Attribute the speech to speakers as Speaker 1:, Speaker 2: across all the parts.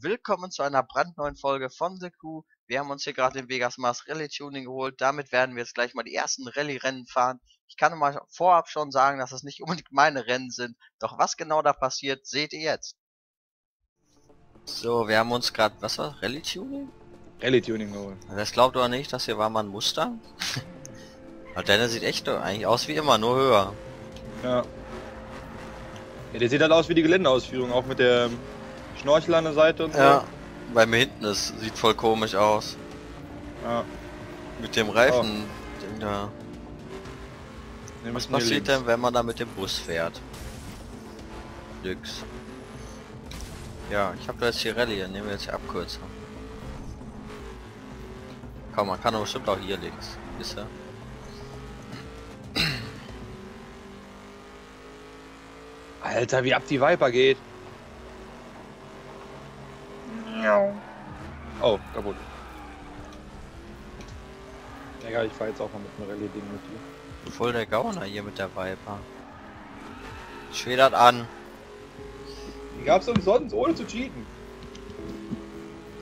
Speaker 1: Willkommen zu einer brandneuen Folge von The Crew. Wir haben uns hier gerade den Vegas Mars Rallye Tuning geholt. Damit werden wir jetzt gleich mal die ersten Rallye-Rennen fahren. Ich kann mal vorab schon sagen, dass es nicht unbedingt meine Rennen sind. Doch was genau da passiert, seht ihr jetzt. So, wir haben uns gerade, was war Rallye Tuning?
Speaker 2: Rallye Tuning geholt.
Speaker 1: Das glaubt doch nicht, dass hier war mal ein Muster. Der sieht echt eigentlich aus wie immer, nur höher.
Speaker 2: Ja. Ja, der sieht halt aus wie die Geländeausführung, auch mit der Schnorchel an der Seite und so.
Speaker 1: Ja, bei mir hinten ist sieht voll komisch aus.
Speaker 2: Ja.
Speaker 1: Mit dem Reifen. Ding da.
Speaker 2: Wir
Speaker 1: Was passiert denn, wenn man da mit dem Bus fährt? Nix. Ja, ich habe da jetzt hier Rallye, nehmen wir jetzt die Abkürzung. Komm, man kann doch bestimmt auch hier links. Ist er?
Speaker 2: Alter, wie ab die Viper geht. Oh, kaputt. Egal, ich fahr jetzt auch mal mit einem Rallye-Ding mit dir.
Speaker 1: Voll der Gauner hier mit der Viper. Schwedert an.
Speaker 2: Die gab's umsonst, ohne zu cheaten.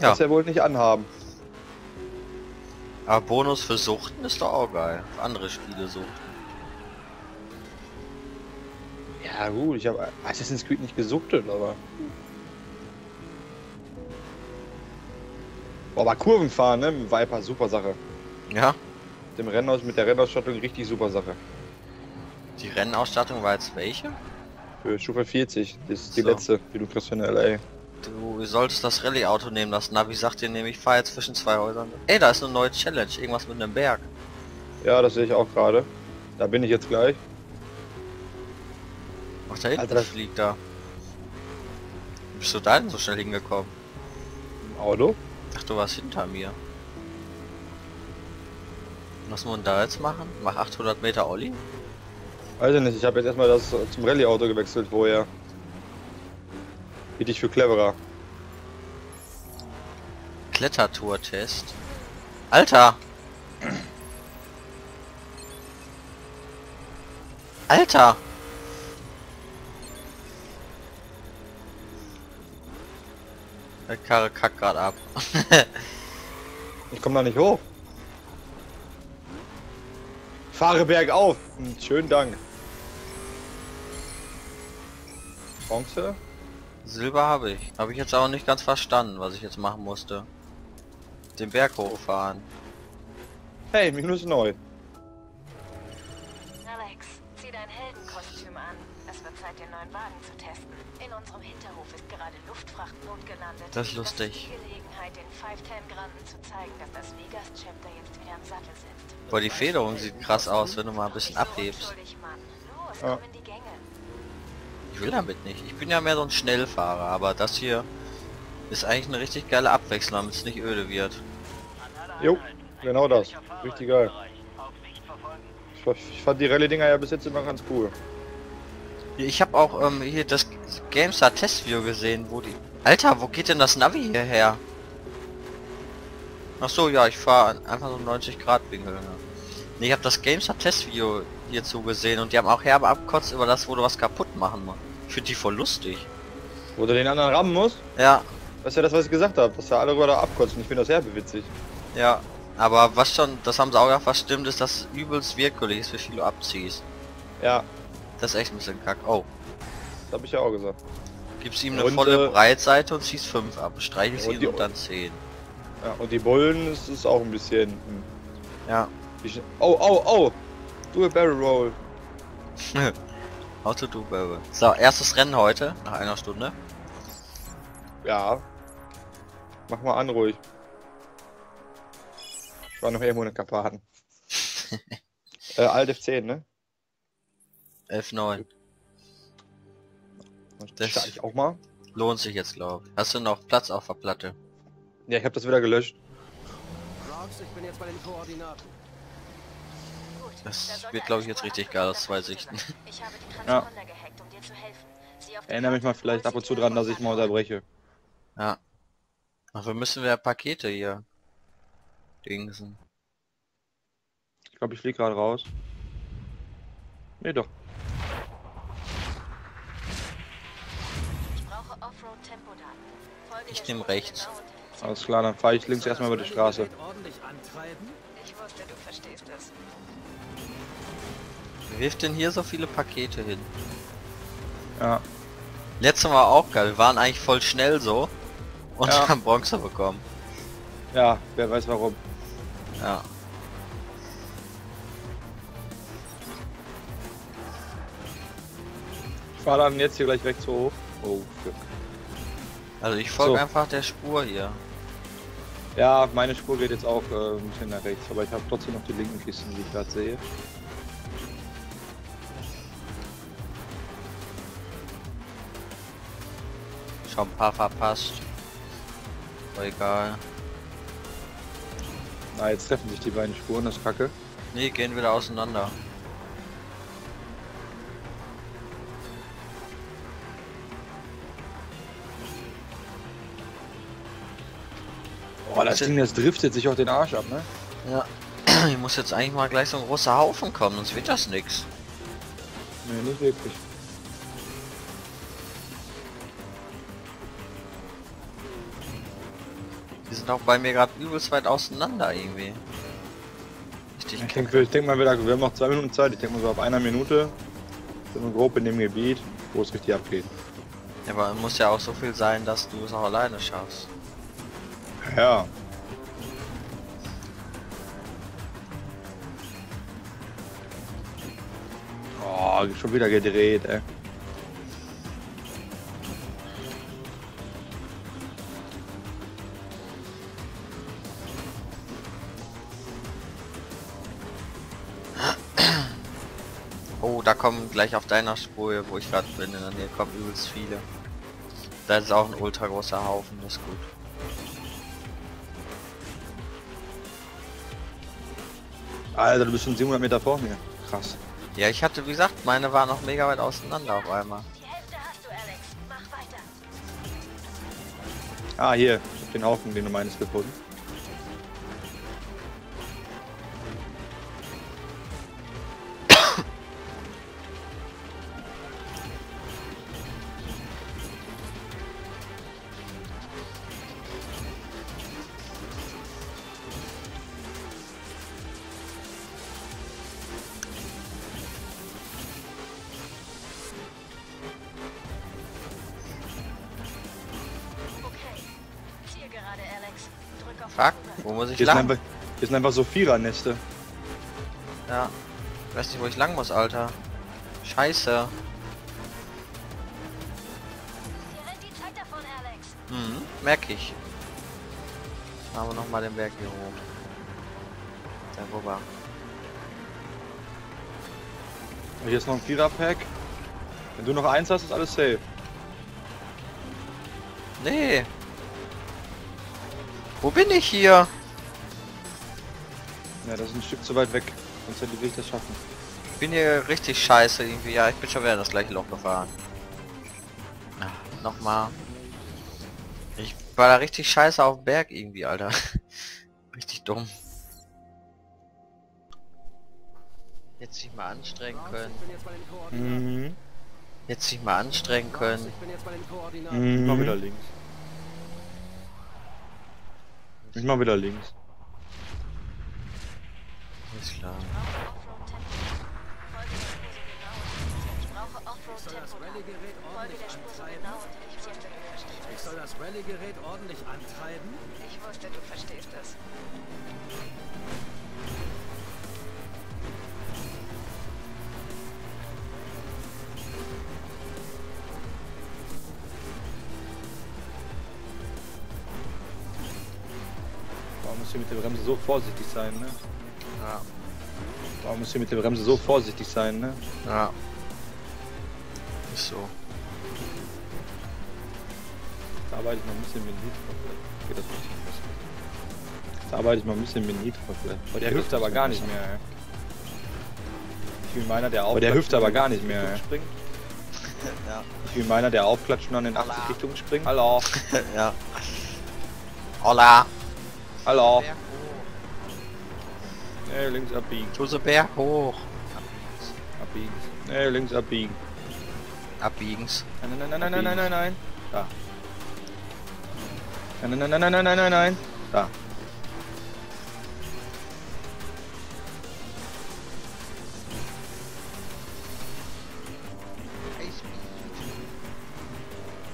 Speaker 1: Ja.
Speaker 2: Das ja wohl nicht anhaben.
Speaker 1: Aber Bonus für Suchten ist doch auch geil. Für andere Spiele suchten.
Speaker 2: Ja gut, ich habe Assassin's Creed nicht gesuchtet, aber... Boah, aber Kurven fahren, ne? Mit Viper, super Sache.
Speaker 1: Ja,
Speaker 2: Mit Dem Rennaus, mit der Rennausstattung richtig super Sache.
Speaker 1: die Rennausstattung war jetzt welche?
Speaker 2: Für Stufe 40, das ist die
Speaker 1: So.
Speaker 2: letzte, die du kriegst der LA.
Speaker 1: Du solltest das Rallye-Auto nehmen. Das Navi sagt dir nämlich, fahr jetzt zwischen zwei Häusern. Ey, da ist eine neue Challenge. Irgendwas mit einem Berg.
Speaker 2: Ja, das sehe ich auch gerade. Da bin ich jetzt gleich.
Speaker 1: Ach, da hinten
Speaker 2: Alter, das-
Speaker 1: fliegt da. Wie bist du da denn so schnell hingekommen?
Speaker 2: Im Auto.
Speaker 1: Ach, du warst hinter mir. Was muss man da jetzt machen? Mach 800 Meter Olli?
Speaker 2: Weiß ich nicht, ich habe jetzt erstmal das zum Rallye-Auto gewechselt vorher. Hielt ich für cleverer.
Speaker 1: Klettertour-Test. Alter! Alter! Der Karre kackt gerade ab.
Speaker 2: Ich komme da nicht hoch. Fahre bergauf. Hm, Schönen Dank. Bronze?
Speaker 1: Silber habe ich. Habe ich jetzt auch nicht ganz verstanden, was ich jetzt machen musste. Den Berg hochfahren.
Speaker 2: Hey, minus neu.
Speaker 3: Neuen Wagen zu testen. In unserem Hinterhof ist gerade Luftfracht notgelandet.
Speaker 1: Das ist lustig.
Speaker 3: Das ist die Gelegenheit, den 510 Granden zu zeigen, dass das Vegas-Chapter jetzt wieder im Sattel sitzt.
Speaker 1: Boah, die Federung sieht krass aus, wenn du mal ein bisschen abhebst.
Speaker 2: Ja.
Speaker 1: Ich will damit nicht. Ich bin ja mehr so ein Schnellfahrer, aber das hier ist eigentlich eine richtig geile Abwechslung, damit es nicht öde wird.
Speaker 2: Jo, genau das. Richtig geil. Ich- Ich fand die Rallye-Dinger ja bis jetzt immer ganz cool.
Speaker 1: Ich habe auch ähm, hier das GameStar Testvideo gesehen, wo die... Alter, wo geht denn das Navi hierher? Ach so, ja, ich fahre einfach so 90 Grad Winkel. Ja. Nee, ich habe das GameStar Testvideo hierzu gesehen und die haben auch herbe abkotzt über das, wo du was kaputt machen musst. Ich finde die voll lustig.
Speaker 2: Wo du den anderen rammen musst,
Speaker 1: Ja,
Speaker 2: das ist ja das, was ich gesagt habe, dass da alle rüber da abkotzen. Ich finde das herbe witzig.
Speaker 1: ja. Aber was schon, das haben sie auch gesagt, was stimmt, ist, dass übelst wirklich ist, wie viel du abziehst.
Speaker 2: Ja,
Speaker 1: Das ist echt ein bisschen kack. Oh,
Speaker 2: das habe ich ja auch gesagt.
Speaker 1: gibst ihm eine
Speaker 2: Und,
Speaker 1: volle
Speaker 2: äh,
Speaker 1: Breitseite und ziehst 5 ab. Streichelst ihn
Speaker 2: die-
Speaker 1: und dann 10.
Speaker 2: Ja, und die Bullen ist, ist auch ein bisschen... Hm.
Speaker 1: Ja.
Speaker 2: Schnell- Oh, oh, oh! Du a Barrel Roll.
Speaker 1: How to do Barrel. So, erstes Rennen heute, nach einer Stunde.
Speaker 2: Ja. Mach mal an, ruhig. Ich war noch irgendwo in den Karpaten. äh, Alt F10, ne?
Speaker 1: 11,9. Das-
Speaker 2: Das ich auch mal.
Speaker 1: Lohnt sich jetzt, glaube ich. Hast du noch Platz auf der Platte?
Speaker 2: Ja, ich habe das wieder gelöscht.
Speaker 4: Rox, ich bin jetzt bei den Koordinaten.
Speaker 3: Gut,
Speaker 1: Das wird, glaube ich, jetzt richtig geil aus zwei Sichten.
Speaker 3: Ich habe die
Speaker 2: Ja.
Speaker 3: Transponder gehackt, um dir zu helfen.
Speaker 2: Erinnere mich mal vielleicht ab und zu dran,
Speaker 3: das
Speaker 2: dass ich mal unterbreche.
Speaker 1: Ja. Dafür müssen wir Pakete hier. Dingsen.
Speaker 2: Ich glaube, ich fliege gerade raus. Nee, doch.
Speaker 3: Ich brauche Offroad-Tempodaten. Folge
Speaker 1: Ich
Speaker 3: der
Speaker 1: nehm
Speaker 3: Spur
Speaker 1: rechts.
Speaker 3: genau
Speaker 2: Alles klar, dann fahre ich links erstmal über die Straße.
Speaker 3: Ich wusste, du verstehst es.
Speaker 1: Wer wirft denn hier so viele Pakete hin?
Speaker 2: Ja.
Speaker 1: Letztes Mal war auch geil. Wir waren eigentlich voll schnell so. Und
Speaker 2: Ja.
Speaker 1: haben Bronze bekommen.
Speaker 2: Ja, wer weiß warum.
Speaker 1: Ja.
Speaker 2: Ich fahre dann jetzt hier gleich weg zu hoch. Oh, fuck.
Speaker 1: Also ich folge
Speaker 2: So.
Speaker 1: einfach der Spur hier.
Speaker 2: Ja, meine Spur geht jetzt auch äh, ein bisschen nach rechts, aber ich habe trotzdem noch die linken Kisten, die ich gerade sehe.
Speaker 1: Schon ein paar verpasst. Aber egal.
Speaker 2: Na, jetzt treffen sich die beiden Spuren, das ist kacke.
Speaker 1: Nee, gehen wieder auseinander.
Speaker 2: Das Ding, das driftet sich auch den Arsch ab, ne?
Speaker 1: Ja. Hier muss jetzt eigentlich mal gleich so ein großer Haufen kommen, sonst wird das nix.
Speaker 2: Nee, nicht wirklich.
Speaker 1: Die sind auch bei mir gerade übelst weit auseinander irgendwie. Richtig
Speaker 2: Ich denke ich denk mal wieder, wir haben noch zwei Minuten Zeit. Ich denke mal so auf einer Minute sind wir grob in dem Gebiet, wo es richtig abgeht.
Speaker 1: Ja, aber muss ja auch so viel sein, dass du es auch alleine schaffst.
Speaker 2: Ja. Oh, schon wieder gedreht, ey.
Speaker 1: Oh, da kommen gleich auf deiner Spur, wo ich gerade bin, in der Nähe kommen übelst viele. Da ist auch ein ultra großer Haufen, das ist gut.
Speaker 2: Alter, du bist schon 700 Meter vor mir. Krass.
Speaker 1: Ja, ich hatte, wie gesagt, meine waren noch mega weit auseinander auf einmal.
Speaker 3: Die Hälfte hast du, Alex. Mach weiter.
Speaker 2: Ah, hier. Ich hab den Haufen, den du meinst, gefunden.
Speaker 1: Muss ich
Speaker 2: Hier sind,
Speaker 1: lang?
Speaker 2: einfach, hier sind einfach so Viererneste.
Speaker 1: Ja. Ich weiß nicht, wo ich lang muss, Alter. Scheiße.
Speaker 3: Davon.
Speaker 1: Mhm, merk ich. Wir noch mal den Berg hier hoch. Der Wubba.
Speaker 2: Hier ist noch ein Vierer-Pack. Wenn du noch eins hast, ist alles safe.
Speaker 1: Nee. Wo bin ich hier?
Speaker 2: Ja, das ist ein Stück zu weit weg. Sonst hätte ich das schaffen.
Speaker 1: Ich bin hier richtig scheiße irgendwie. Ja, ich bin schon wieder in das gleiche Loch gefahren. Ah, Nochmal. Ich war da richtig scheiße auf dem Berg irgendwie, Alter. richtig dumm. Jetzt sich mal anstrengen können.
Speaker 2: Mhm.
Speaker 1: Jetzt sich mal anstrengen können.
Speaker 4: ich bin jetzt bei den Koordinaten.
Speaker 2: Ich mach wieder links. Ich mach wieder links.
Speaker 1: Ist klar.
Speaker 3: Ich
Speaker 4: Soll das Rallye-Gerät ordentlich
Speaker 3: verstehst
Speaker 4: Ich soll das Rallye-Gerät ordentlich antreiben?
Speaker 3: Ich wusste, du verstehst es.
Speaker 2: Warum muss hier mit der Bremse so vorsichtig sein, ne?
Speaker 1: Ja.
Speaker 2: Warum muss hier mit der Bremse so vorsichtig sein, ne?
Speaker 1: Ja. Ist so.
Speaker 2: Da arbeite ich mal ein bisschen mit Nitro. Geht das richtig besser. Da arbeite ich mal ein bisschen mit Nitro. Aber der hüpft aber gar nicht mehr, ey. Ich wie meiner, der Aber der hüpft aber gar nicht mehr, ey.
Speaker 1: Ja.
Speaker 2: Ich wie meiner, der aufklatscht und dann in 80
Speaker 1: Holla.
Speaker 2: Richtungen springt. Hallo.
Speaker 1: ja. Hola.
Speaker 2: Hallo. Nee, links abbiegen.
Speaker 1: So Berg hoch.
Speaker 2: Abbiegen. Nee, links abbiegen.
Speaker 1: Abbiegens.
Speaker 2: Nein, nein, nein, nein, nein, nein, nein, nein. Da. Nein, nein, nein, nein, nein, nein, nein, nein. Da.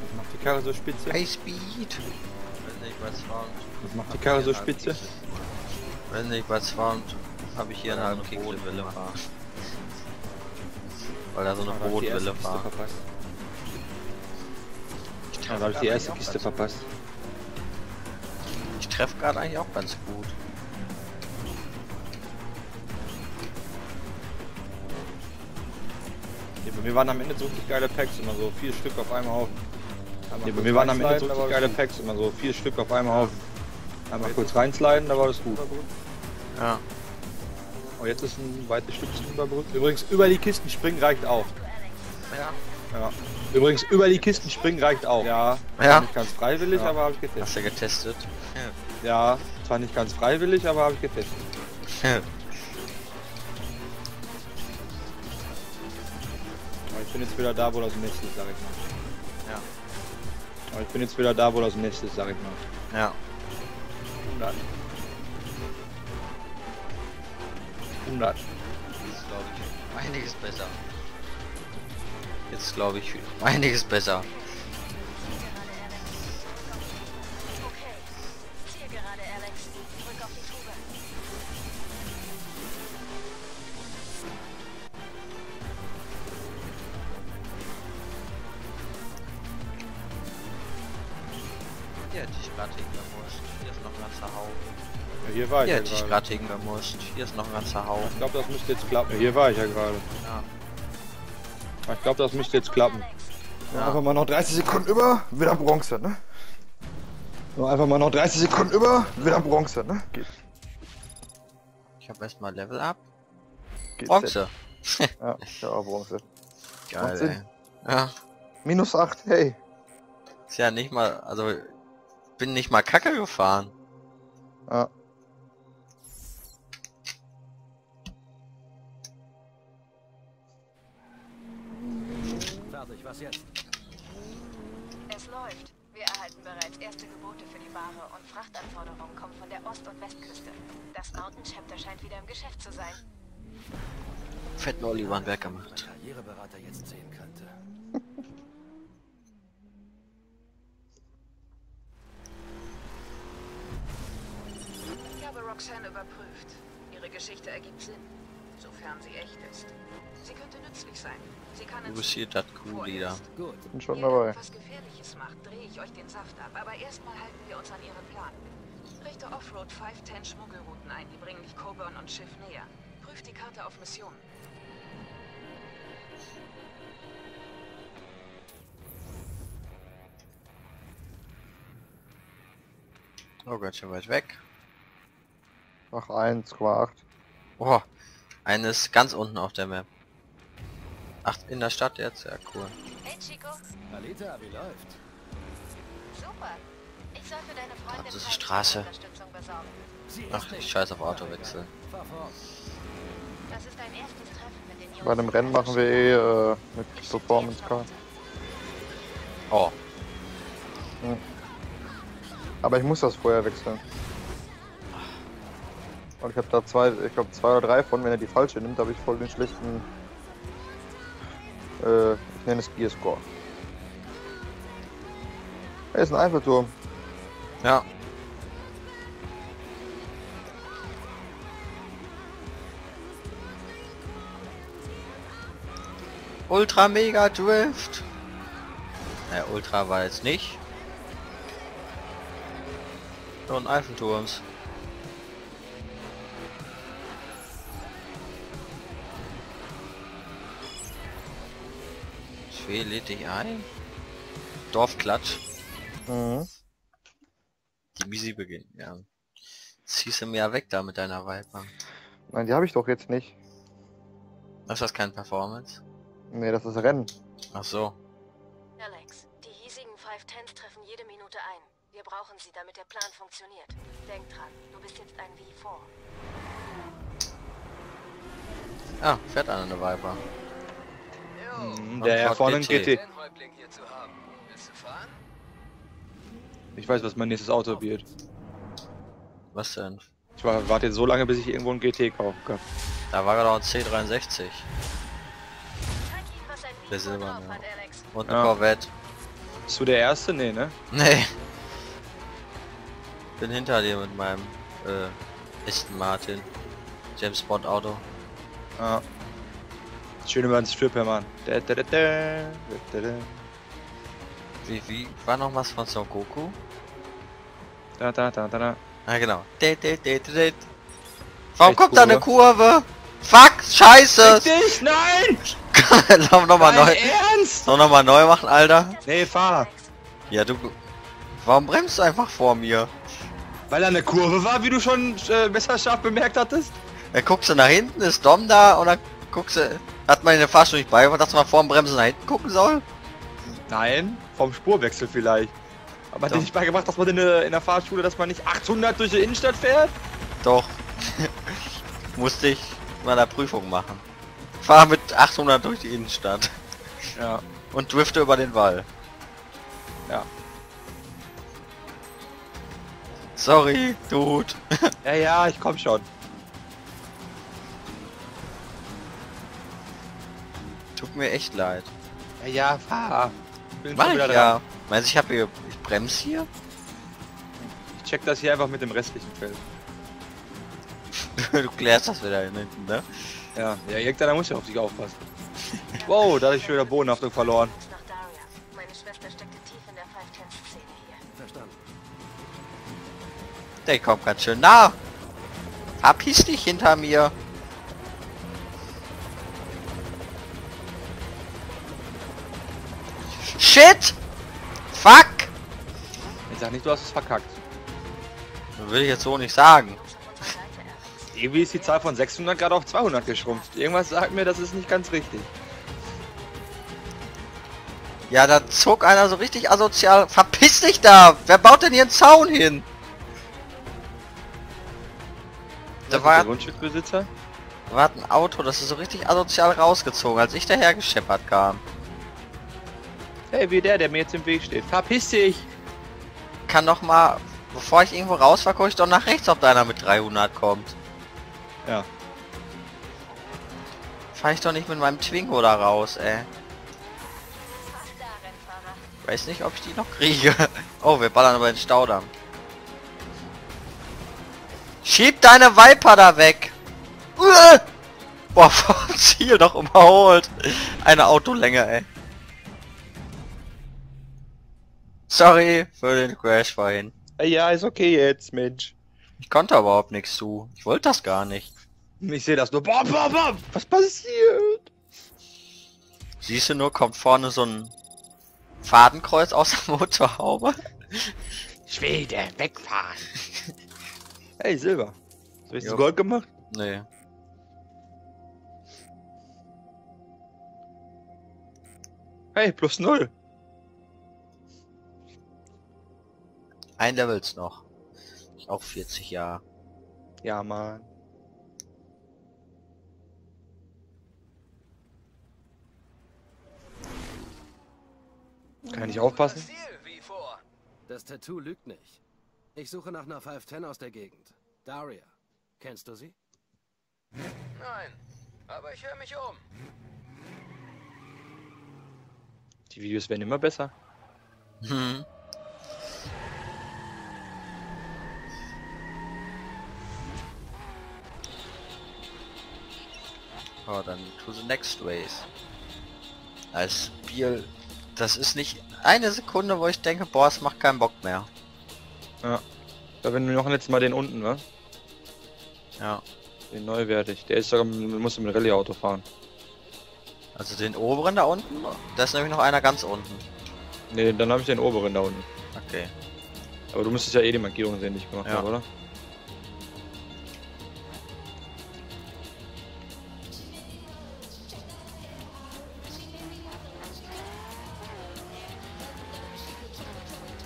Speaker 2: Was macht die Karre so spitze?
Speaker 1: High Speed. Wenn nicht was fahren.
Speaker 2: Was macht die Karre so spitze?
Speaker 1: Wenn nicht was fahren, habe ich hier einen halben Kickflip-Welle fahren. Weil da so eine
Speaker 2: ich Kiste
Speaker 1: war.
Speaker 2: verpasst. Ja, da habe ich die erste Kiste verpasst.
Speaker 1: Ich treffe gerade eigentlich auch ganz gut.
Speaker 2: Ja, bei mir waren am Ende so richtig geile Packs, immer so vier Stück auf einmal auf. Ja, bei mir waren am Ende so richtig geile Packs, immer so vier Stück auf einmal auf. Einmal kurz reinsliden, da war das gut.
Speaker 1: Ja.
Speaker 2: Oh, jetzt ist ein weites Stück zum Überbrücken. Übrigens, über die Kisten springen reicht auch.
Speaker 1: Ja.
Speaker 2: Ja. Übrigens, über die Kisten springen reicht auch. Ja.
Speaker 1: Ja.
Speaker 2: Zwar Nicht ganz freiwillig,
Speaker 1: Ja.
Speaker 2: aber habe ich getestet.
Speaker 1: Hast du getestet?
Speaker 2: Ja, zwar nicht ganz freiwillig, aber habe ich getestet. Aber ich bin jetzt wieder da, wo das Nest ist, sag ich mal.
Speaker 1: Ja.
Speaker 2: Aber ich bin jetzt wieder da, wo das Nest ist, sag ich mal.
Speaker 1: ja.
Speaker 2: 100. 100.
Speaker 1: Jetzt glaube ich einiges besser. Jetzt glaube ich einiges besser. Hier
Speaker 2: war ich ja
Speaker 1: hätte ich
Speaker 2: gerade.
Speaker 1: gerade hingemusst. Hier ist noch ein ganzer Haufen.
Speaker 2: Ich glaube, das müsste jetzt klappen. Ja, hier war ich ja gerade.
Speaker 1: Ja.
Speaker 2: Ich glaube, das müsste jetzt klappen.
Speaker 1: Ja.
Speaker 2: Einfach mal noch 30 Sekunden über, wieder Bronze, ne? So, einfach mal noch 30 Sekunden über, wieder Bronze, ne? Geht.
Speaker 1: Ich habe erstmal Level Up.
Speaker 2: geht
Speaker 1: Bronze.
Speaker 2: Ja, ja, Bronze.
Speaker 1: Geil. Ja.
Speaker 2: Minus 8, hey.
Speaker 1: Ist ja nicht mal, also bin nicht mal Kacke gefahren.
Speaker 2: Ja.
Speaker 4: Was jetzt?
Speaker 3: Es läuft. Wir erhalten bereits erste Gebote für die Ware und Frachtanforderungen kommen von der Ost- und Westküste. Das Mountain Chapter scheint wieder im Geschäft zu sein.
Speaker 1: Fetten Olivan weggemacht.
Speaker 4: Karriereberater jetzt sehen könnte.
Speaker 5: Ich habe Roxanne überprüft. Ihre Geschichte ergibt Sinn, sofern sie echt ist. Sie könnte nützlich sein. Sie kann
Speaker 1: Wo ist hier das Kuh-Lieder?
Speaker 4: Gut.
Speaker 2: Bin
Speaker 5: Wenn
Speaker 2: schon
Speaker 5: ihr
Speaker 2: dabei.
Speaker 5: etwas Gefährliches macht, drehe ich euch den Saft ab. Aber erstmal halten wir uns an Ihren Plan. Richte Offroad 510 Schmuggelrouten ein, die bringen dich Coburn und Schiff näher. Prüft die Karte auf Mission.
Speaker 1: Oh Gott, schon weit weg.
Speaker 2: Ach, 1,8.
Speaker 1: Oh, eines ganz unten auf der Map. Ach, in der Stadt jetzt? Ja, cool.
Speaker 3: Hey Chico,
Speaker 4: Alita, wie läuft?
Speaker 3: super. Ich soll für deine Freundin
Speaker 1: Das ist
Speaker 3: Teil-
Speaker 1: Straße. Ach, ich scheiß auf Autowechsel.
Speaker 4: Fahr fort.
Speaker 3: Das ist dein erstes Treffen mit den Jungs.
Speaker 6: Bei dem Rennen machen wir eh äh, mit Performance Car.
Speaker 1: Oh,
Speaker 6: Aber ich muss das vorher wechseln. Und ich habe da zwei, ich glaube zwei oder drei von, wenn er die falsche nimmt, habe ich voll den schlechten, äh, ich nenne es Gearscore. Er ist ein Eiffelturm.
Speaker 1: ja. Ultra Mega Drift. Ja, Ultra war jetzt nicht. Nur ein Eiffelturms. Schwer lädt dich ein. Dorfklatsch.
Speaker 6: Mhm.
Speaker 1: Die Misi beginnt, ja. Ziehst du mir ja weg da mit deiner Viper.
Speaker 6: Nein, die habe ich doch jetzt nicht.
Speaker 1: Ist das kein Performance?
Speaker 6: Nee, das ist Rennen.
Speaker 1: Ach so.
Speaker 3: Alex, die hiesigen 510s treffen jede Minute ein. Wir brauchen sie, damit der Plan funktioniert. Denk dran, du bist jetzt ein V4.
Speaker 1: Ah, fährt einer eine Viper.
Speaker 2: Mhm, Der
Speaker 1: Ford
Speaker 2: vorne
Speaker 1: GT.
Speaker 2: Ich weiß, was mein nächstes Auto wird.
Speaker 1: Was denn?
Speaker 2: Ich war- warte jetzt so lange, bis ich irgendwo ein GT kaufen kann.
Speaker 1: Da war gerade auch ein C63.
Speaker 3: Zeig ihm, was ein
Speaker 1: Der Silberne,
Speaker 3: Alex.
Speaker 1: Und eine
Speaker 2: Ja.
Speaker 1: Corvette.
Speaker 2: Bist du der Erste? Nee, ne?
Speaker 1: Nee. Bin hinter dir mit meinem äh, Aston Martin. James Bond Auto.
Speaker 2: Ja. Schön über den Stripper, Mann. Da, da, da, da, da, da,
Speaker 1: Wie, wie? War noch was von Son Goku?
Speaker 2: da, da, da, da, da.
Speaker 1: Ah genau. De, de, de, de, de. Warum
Speaker 2: Echt
Speaker 1: kommt da eine Kurve? Fuck, scheiße!
Speaker 2: Dich, nein!
Speaker 1: Lass noch mal
Speaker 2: Dein
Speaker 1: neu.
Speaker 2: Ernst?
Speaker 1: Noch mal neu machen, Alter.
Speaker 2: Nee, fahr.
Speaker 1: Ja, du. Warum bremst du einfach vor mir?
Speaker 2: Weil da eine Kurve war, wie du schon äh, messerscharf bemerkt hattest?
Speaker 1: Dann guckst du nach hinten, ist Dom da und dann guckst du. Hat man in der Fahrstunde nicht beigebracht, dass man vor dem Bremsen nach hinten gucken soll?
Speaker 2: Nein, vom Spurwechsel vielleicht. Aber hat dir nicht beigebracht, dass man in der, in der Fahrschule, dass man nicht 800 durch die Innenstadt fährt?
Speaker 1: Doch. Musste ich bei der Prüfung machen. Fahr mit 800 durch die Innenstadt
Speaker 2: Ja.
Speaker 1: und drifte über den Wall.
Speaker 2: Ja.
Speaker 1: Sorry, Dude.
Speaker 2: Ja, ja, ich komm schon.
Speaker 1: Tut mir echt leid.
Speaker 2: Ja, ja, fahr. Bin
Speaker 1: Mach ich ja.
Speaker 2: dran.
Speaker 1: Meinst du, ich habe hier... Ich bremse hier?
Speaker 2: Ich check das hier einfach mit dem restlichen Feld.
Speaker 1: du klärst das wieder hinten, ne?
Speaker 2: Ja, ja, irgendeiner muss ja auf sich aufpassen. wow, da hab ich schon wieder Bodenhaftung verloren.
Speaker 3: Nach Daria. Meine Schwester steckte tief in der Five-Tenths-Szene hier.
Speaker 4: Verstanden.
Speaker 1: Der kommt ganz schön nah. Verpiss dich hinter mir. Shit! Fuck!
Speaker 2: Ich sag nicht, du hast es verkackt.
Speaker 1: Will ich jetzt so nicht sagen.
Speaker 2: Irgendwie ist die Zahl von 600 gerade auf 200 geschrumpft. Irgendwas sagt mir, das ist nicht ganz richtig.
Speaker 1: Ja, da zog einer so richtig asozial. Verpiss dich da! Wer baut denn hier einen Zaun hin? Da war,
Speaker 2: ist der Grundstücksbesitzer?
Speaker 1: war ein Auto, das ist so richtig asozial rausgezogen, als ich daher gescheppert kam.
Speaker 2: Hey, wie der, der mir jetzt im Weg steht. Verpiss dich!
Speaker 1: Kann doch mal, bevor ich irgendwo rausfahre, guck ich doch nach rechts, ob da einer mit 300 kommt.
Speaker 2: Ja.
Speaker 1: Fahr ich doch nicht mit meinem Twingo da raus, ey. Weiß nicht, ob ich die noch kriege. Oh, wir ballern über den Staudamm. Schieb deine Viper da weg! Uah! Boah, vom Ziel doch überholt. Eine Autolänge, ey. Sorry für den Crash vorhin.
Speaker 2: Äh, Ja, ist okay jetzt, Mensch.
Speaker 1: Ich konnte überhaupt nichts zu. Ich wollte das gar nicht.
Speaker 2: Ich sehe das nur. Boah, boah, boah. Was passiert?
Speaker 1: Siehst du nur, kommt vorne so ein Fadenkreuz aus der Motorhaube.
Speaker 2: Schwede, wegfahren. Hey, Silber. Hast du
Speaker 1: Jo.
Speaker 2: Gold gemacht?
Speaker 1: Nee.
Speaker 2: Hey, plus null.
Speaker 1: Ein Levels noch. Ich auch 40 Jahre.
Speaker 2: Ja, Mann. Kann ich aufpassen?
Speaker 4: Das Tattoo lügt nicht. Ich suche nach einer 510 aus der Gegend. Daria. Kennst du sie?
Speaker 7: Nein, aber ich höre mich um.
Speaker 2: Die Videos werden immer besser.
Speaker 1: Hm. Oh, dann to the next race. Als Spiel, das ist nicht eine Sekunde, wo ich denke, boah, es macht keinen Bock mehr.
Speaker 2: Ja, wenn wir machen jetzt mal den unten, wa?
Speaker 1: Ja.
Speaker 2: Den neuwertig. Der ist sogar, muss mit Rallye-Auto fahren.
Speaker 1: Also den oberen da unten, da ist nämlich noch einer ganz unten.
Speaker 2: Ne, dann habe ich den oberen da unten.
Speaker 1: Okay.
Speaker 2: Aber du müsstest ja eh die Markierung sehen, die ich gemacht
Speaker 1: Ja.
Speaker 2: habe, oder?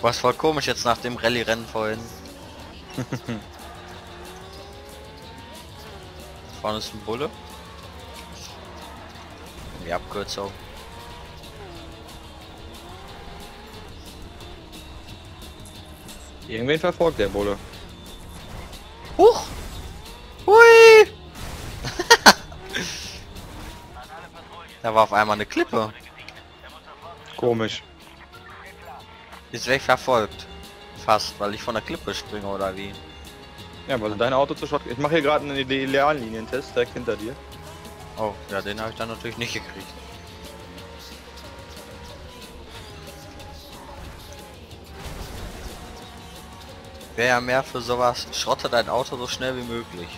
Speaker 1: Was voll komisch jetzt nach dem Rallye-Rennen vorhin. Vorne ist ein Bulle. Die Abkürzung.
Speaker 2: Irgendwen verfolgt der Bulle.
Speaker 1: Huch! Hui! da war auf einmal eine Klippe.
Speaker 2: Komisch.
Speaker 1: Jetzt wäre ich verfolgt. Fast, weil ich von der Klippe springe oder wie.
Speaker 2: Ja, weil dein Auto zu Schrott. Ich mache hier gerade einen Ideallinientest direkt hinter dir.
Speaker 1: Oh, ja, den habe ich dann natürlich nicht gekriegt. Wäre ja mehr für sowas, schrotte dein Auto so schnell wie möglich.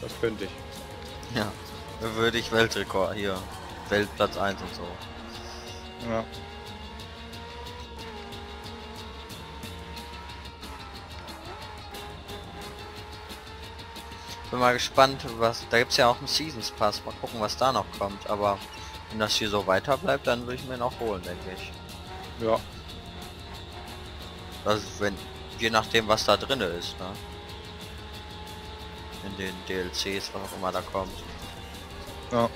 Speaker 2: Das könnte ich.
Speaker 1: Ja. Würde ich Weltrekord hier. Weltplatz 1 und so.
Speaker 2: Ja.
Speaker 1: Bin mal gespannt, was. Da gibt's ja auch einen Seasons Pass. Mal gucken, was da noch kommt. Aber wenn das hier so weiter bleibt, dann würde ich mir noch holen, denke ich.
Speaker 2: Ja.
Speaker 1: Also wenn. Je nachdem was da drin ist, ne? In den DLCs, was auch immer da kommt.
Speaker 2: Ja.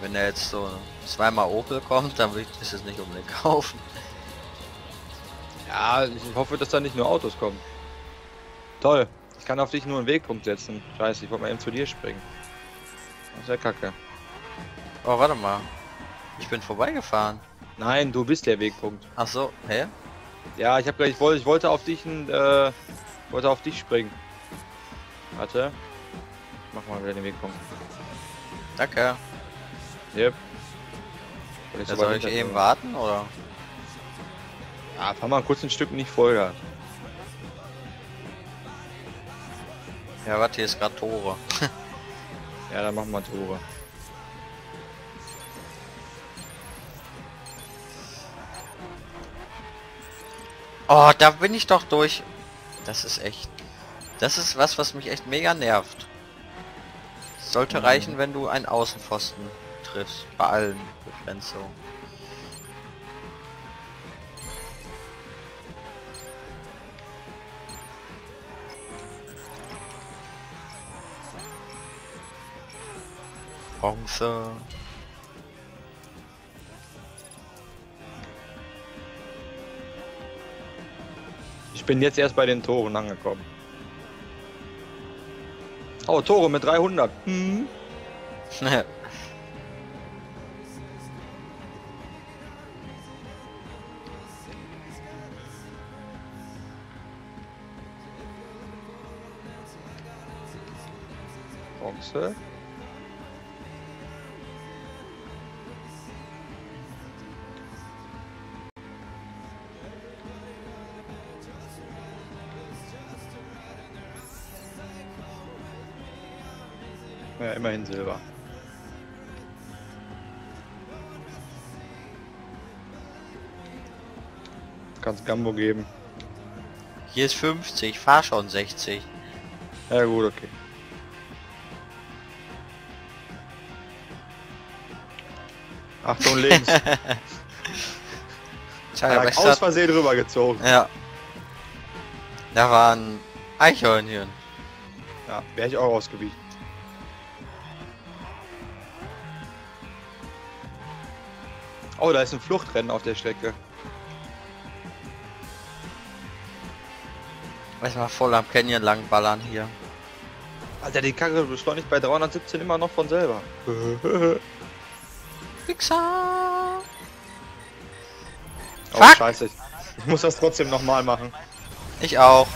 Speaker 1: Wenn er jetzt so zweimal Opel kommt, dann würde ich das nicht unbedingt kaufen.
Speaker 2: Ja, ich hoffe, dass da nicht nur Autos kommen. Toll. Ich kann auf dich nur einen Wegpunkt setzen. Scheiße, ich wollte mal eben zu dir springen. Das ist ja kacke.
Speaker 1: Oh, warte mal. Ich bin vorbeigefahren.
Speaker 2: Nein, du bist der Wegpunkt.
Speaker 1: Ach so, hä?
Speaker 2: Ja, ich habe gleich, ich wollte, ich wollte auf dich, ein, äh, wollte auf dich springen. Warte. Ich mach mal wieder den Wegpunkt.
Speaker 1: Danke.
Speaker 2: Yep. So
Speaker 1: soll ich eben warten, oder?
Speaker 2: Ja, fahr mal kurz ein Stück nicht Vollgas.
Speaker 1: Ja, warte, hier ist gerade Tore.
Speaker 2: Ja, dann machen wir Tore.
Speaker 1: Oh, da bin ich doch durch. Das ist echt. Das ist was, was mich echt mega nervt. Sollte
Speaker 2: Mhm.
Speaker 1: reichen, wenn du einen Außenpfosten triffst. Bei allen Begrenzungen. Bronze.
Speaker 2: Ich bin jetzt erst bei den Toren angekommen. Oh, Tore mit 300. Hm. Bronze. Immerhin Silber. Kannst Gambo geben.
Speaker 1: Hier ist 50, fahr schon 60.
Speaker 2: Ja gut, okay. Achtung links.
Speaker 1: Tja, ich
Speaker 2: aus Versehen rübergezogen.
Speaker 1: ja. Da war ein Eichhörnchen.
Speaker 2: Ja, wäre ich auch ausgewichen. Oh, da ist ein Fluchtrennen auf der Strecke.
Speaker 1: Erstmal voll am Canyon lang ballern hier.
Speaker 2: Alter, die Karre beschleunigt bei 317 immer noch von selber.
Speaker 1: Wichser!
Speaker 2: Oh,
Speaker 1: Fuck!
Speaker 2: scheiße. Ich muss das trotzdem nochmal machen.
Speaker 1: Ich auch.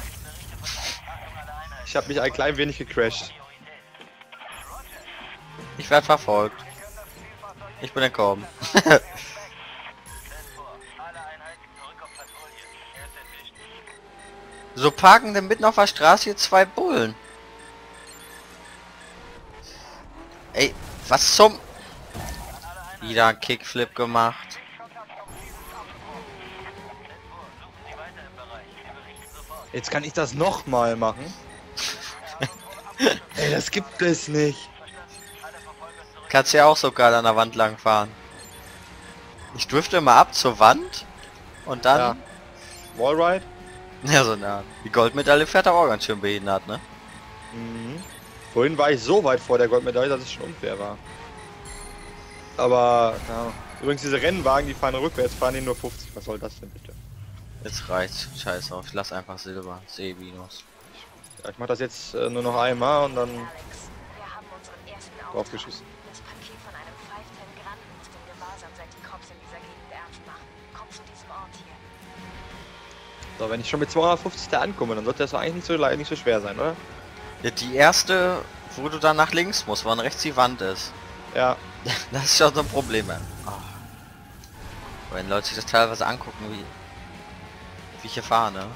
Speaker 2: Ich habe mich ein klein wenig gecrashed.
Speaker 1: Ich werde verfolgt. Ich bin entkommen. so parken denn mitten auf der Straße hier zwei Bullen. Ey, was zum... Wieder ein Kickflip gemacht.
Speaker 2: Jetzt kann ich das nochmal machen. Ey, das gibt es nicht.
Speaker 1: Kannst ja auch sogar an der Wand lang fahren. Ich drifte mal ab zur Wand und dann...
Speaker 2: Ja. Wallride?
Speaker 1: Ja, so eine Art. Die Goldmedaille fährt aber auch ganz schön behindert, ne?
Speaker 2: Mhm. Vorhin war ich so weit vor der Goldmedaille, dass es schon unfair war. Aber, ja. Übrigens, diese Rennwagen, die fahren rückwärts, fahren die nur 50. Was soll das denn bitte?
Speaker 1: Jetzt reicht's. Scheiß auf. Ich lass einfach Silber. Seevinus.
Speaker 2: Ja, ich mach das jetzt äh, nur noch einmal und dann
Speaker 3: Alex,
Speaker 2: So, wenn ich schon mit 250 da ankomme, dann sollte das eigentlich nicht so, nicht so schwer sein, oder?
Speaker 1: Ja, die erste, wo du dann nach links musst, wann rechts die Wand ist.
Speaker 2: Ja.
Speaker 1: Das ist schon so ein Problem. Ah. Wenn Leute sich das teilweise angucken, wie, wie ich hier fahre, ne?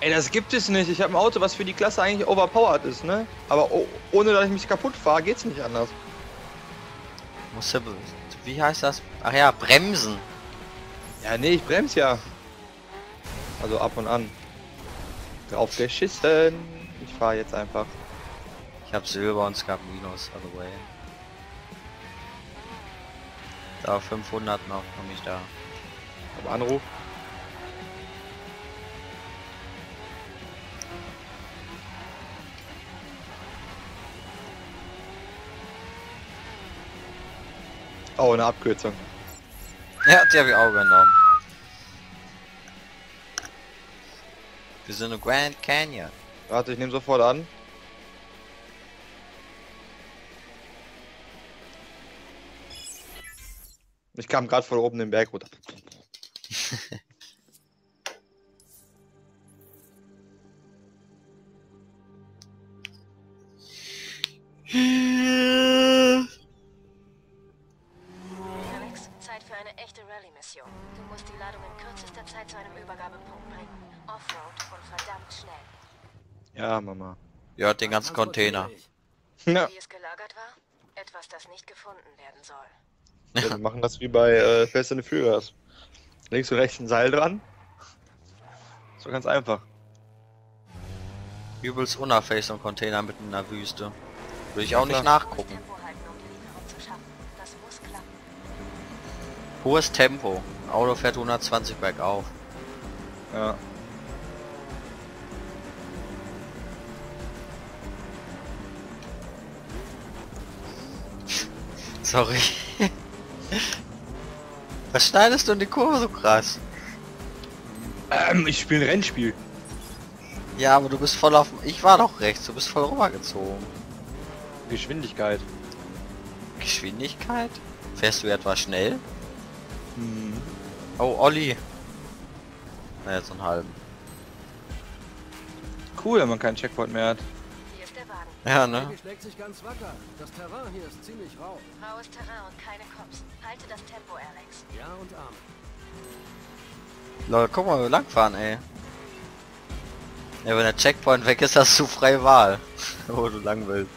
Speaker 2: Ey, das gibt es nicht. Ich habe ein Auto, was für die Klasse eigentlich overpowered ist, ne? Aber oh, ohne dass ich mich kaputt fahre, geht's nicht anders.
Speaker 1: Muss ja, wie heißt das? Ach ja, bremsen.
Speaker 2: Ja, nee, ich bremse ja. Also ab und an. Drauf geschissen. Ich fahre jetzt einfach.
Speaker 1: Ich habe Silber und es gab Minus, by the way. Da 500 noch, komm ich da.
Speaker 2: Hab Anruf. Oh, eine Abkürzung.
Speaker 1: Ja, die habe ich auch genommen. Wir sind im Grand Canyon.
Speaker 2: Warte, ich nehme sofort an. Ich kam gerade von oben den Berg runter. Mama.
Speaker 1: Ja, den ganzen Container.
Speaker 2: Ja,
Speaker 3: Wie es gelagert war? Etwas, das nicht gefunden werden soll.
Speaker 2: wir machen das wie bei äh, Fast and the Furious. Links und rechts ein Seil dran. So ganz einfach.
Speaker 1: Übelst unerfähig so ein Container mitten in der Wüste. Würde ich auch nicht nachgucken. Hohes Tempo. Auto fährt 120 bergauf.
Speaker 2: Ja.
Speaker 1: Sorry. Was schneidest du in die Kurve so krass?
Speaker 2: Ähm, ich spiele ein Rennspiel.
Speaker 1: Ja, aber du bist voll auf... Ich war doch rechts, du bist voll rübergezogen.
Speaker 2: Geschwindigkeit.
Speaker 1: Geschwindigkeit? Fährst du etwa schnell?
Speaker 2: Hm.
Speaker 1: Oh, Olli. Na, jetzt so einen halben.
Speaker 2: Cool, wenn man keinen Checkpoint mehr hat.
Speaker 1: Ja, ne?
Speaker 4: schlägt sich ganz wacker. Das Terrain hier ist ziemlich rau.
Speaker 3: Raues Terrain und keine Cops. Halte das Tempo, Alex.
Speaker 4: Ja und Amen.
Speaker 1: Leute, guck mal, wir langfahren, ey. Ja, wenn der Checkpoint weg ist, hast du freie Wahl. wo du lang willst.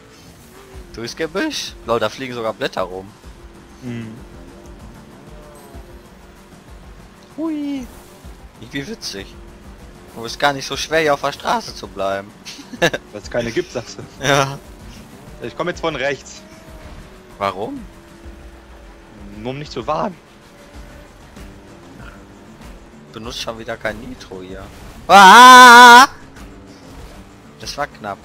Speaker 1: Durchs Gebüsch? Leute, da fliegen sogar Blätter rum.
Speaker 2: Hm.
Speaker 1: Hui. Wie witzig. Du bist gar nicht so schwer, hier auf der Straße zu bleiben.
Speaker 2: Weil es keine gibt, sagst du.
Speaker 1: Ja.
Speaker 2: Ich komme jetzt von rechts.
Speaker 1: Warum?
Speaker 2: Nur um nicht zu warten.
Speaker 1: Benutzt schon wieder kein Nitro hier. Ah! Das war knapp.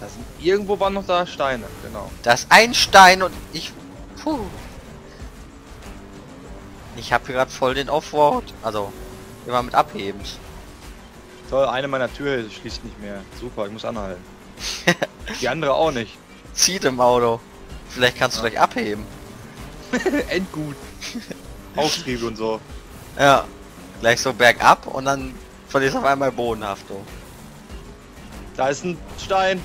Speaker 2: Da sind irgendwo waren noch da Steine, genau.
Speaker 1: Da ist ein Stein und ich... Puh. Ich habe gerade voll den Offroad. Also, immer mit Abhebens.
Speaker 2: Toll, eine meiner Tür schließt nicht mehr. Super, ich muss anhalten. Die andere auch nicht.
Speaker 1: Zieht im Auto. Vielleicht kannst du gleich abheben.
Speaker 2: Endgut. Auftriebe und so.
Speaker 1: Ja. Gleich so bergab und dann verlierst auf einmal Bodenhaftung.
Speaker 2: Da ist ein Stein.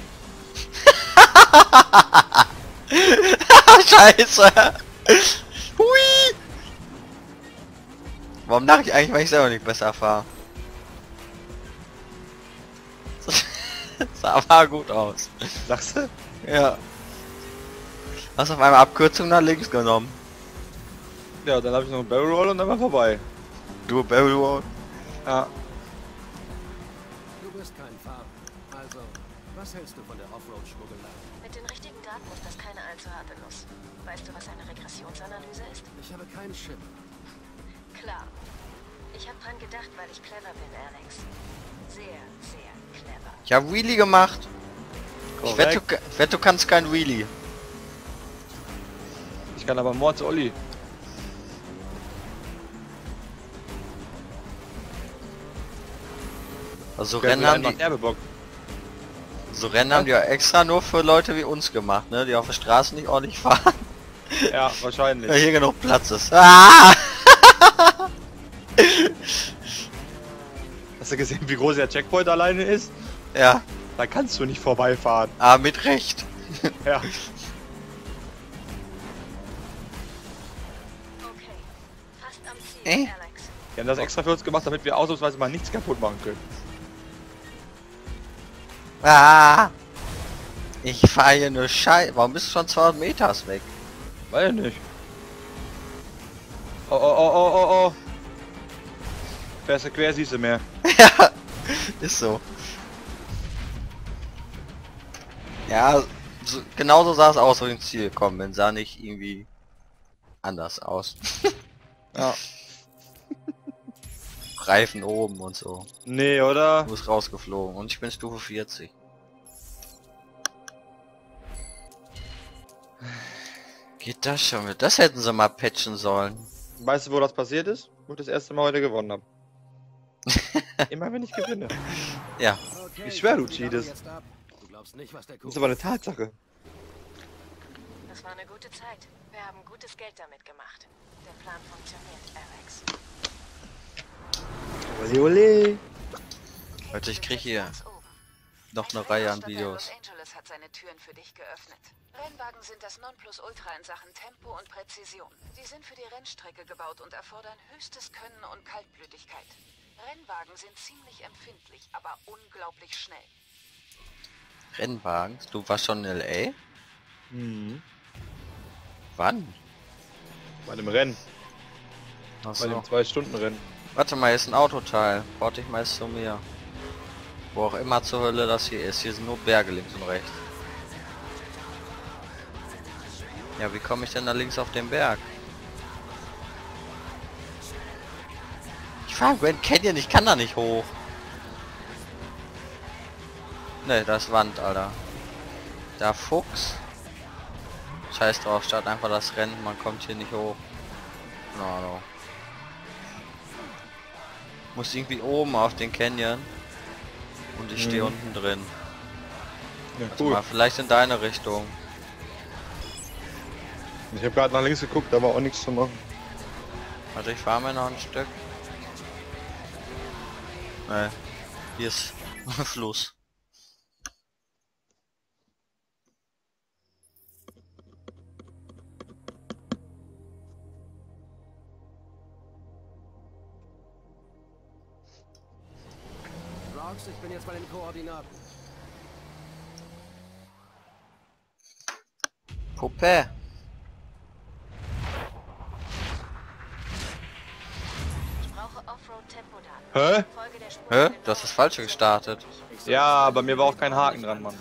Speaker 1: Scheiße! Hui! Warum dachte ich eigentlich, weil ich selber nicht besser fahre? sah aber gut aus.
Speaker 2: Sagst du?
Speaker 1: Ja. Hast auf einmal Abkürzung nach links genommen.
Speaker 2: Ja, dann habe ich noch einen Barrel Roll und dann war vorbei.
Speaker 1: Du Barrel Roll.
Speaker 2: Ja.
Speaker 4: Ich habe
Speaker 1: Wheelie gemacht.
Speaker 2: Korrekt.
Speaker 1: Ich wette, du, du kannst kein Wheelie.
Speaker 2: Ich kann aber Mord Olli.
Speaker 1: Also Rennen haben die...
Speaker 2: Erbebock.
Speaker 1: So Rennen haben die ja extra nur für Leute wie uns gemacht, ne? Die auf der Straße nicht ordentlich fahren.
Speaker 2: Ja, wahrscheinlich.
Speaker 1: Weil hier genug Platz ist. Ah!
Speaker 2: Hast du gesehen, wie groß der Checkpoint alleine ist?
Speaker 1: Ja,
Speaker 2: Da kannst du nicht vorbeifahren.
Speaker 1: aber mit Recht.
Speaker 2: Ja.
Speaker 3: Okay. Fast am Ziel,
Speaker 1: Äh?
Speaker 3: Alex.
Speaker 2: Die haben das extra für uns gemacht, damit wir ausnahmsweise mal nichts kaputt machen können.
Speaker 1: Ah! Ich fahre hier nur Schei. Warum bist du schon 200 Meters weg?
Speaker 2: Weiß ich nicht. Oh, oh, oh, oh, oh, oh. Fährst du quer, siehst du mehr.
Speaker 1: ja, ist so. Ja, so, genauso sah es aus, wo ich ins Ziel gekommen bin. Sah nicht irgendwie anders aus.
Speaker 2: Ja.
Speaker 1: Reifen oben und so.
Speaker 2: Nee, oder?
Speaker 1: Du bist rausgeflogen und ich bin Stufe 40. Geht das schon mit? Das hätten sie mal patchen sollen.
Speaker 2: Weißt du, wo das passiert ist? Wo ich das erste Mal heute gewonnen habe. Immer wenn ich gewinne.
Speaker 1: Ja,
Speaker 2: Ich schwör, du cheatest.
Speaker 4: Glaubst nicht, was der
Speaker 2: Das
Speaker 4: Kuh
Speaker 2: ist aber eine Tatsache.
Speaker 3: Das war eine gute Zeit. Wir haben gutes Geld damit gemacht. Der Plan funktioniert, Alex.
Speaker 2: Ole, ole.
Speaker 1: Leute, ich krieg hier noch
Speaker 8: Ein
Speaker 1: eine Reihe an Videos.
Speaker 8: Los Angeles hat seine Türen für dich geöffnet. Rennwagen sind das Nonplusultra in Sachen Tempo und Präzision. Sie sind für die Rennstrecke gebaut und erfordern höchstes Können und Kaltblütigkeit. Rennwagen sind ziemlich empfindlich, aber unglaublich schnell.
Speaker 1: Rennwagen. Du warst schon in L.A.?
Speaker 2: Mhm.
Speaker 1: Wann?
Speaker 2: Bei dem Rennen. Bei
Speaker 1: Achso.
Speaker 2: dem 2-Stunden-Rennen.
Speaker 1: Warte mal, hier ist ein Autoteil. Warte ich mal jetzt zu mir. Wo auch immer zur Hölle das hier ist. Hier sind nur Berge links und rechts. Ja, wie komme ich denn da links auf den Berg? Ich fahre Grand Canyon, ich kann da nicht hoch. Ne, das ist Wand, Alter. Da Fuchs. Scheiß drauf, statt einfach das Rennen, man kommt hier nicht hoch. No, no. Muss irgendwie oben auf den Canyon. Und ich stehe
Speaker 2: Mhm.
Speaker 1: unten drin.
Speaker 2: Ja,
Speaker 1: Warte
Speaker 2: cool.
Speaker 1: mal, vielleicht in deine Richtung.
Speaker 2: Ich habe gerade nach links geguckt, da war auch nichts zu machen.
Speaker 1: Warte, ich fahre mir noch ein Stück. Ne, hier ist Fluss.
Speaker 4: Ich bin jetzt bei den Koordinaten.
Speaker 1: Puppe.
Speaker 3: Ich brauche Offroad-Tempodaten.
Speaker 2: Hä?
Speaker 3: Folge der Spur
Speaker 1: Hä? Du hast das Falsche gestartet.
Speaker 2: Ja, bei mir war auch kein Haken dran, Mann.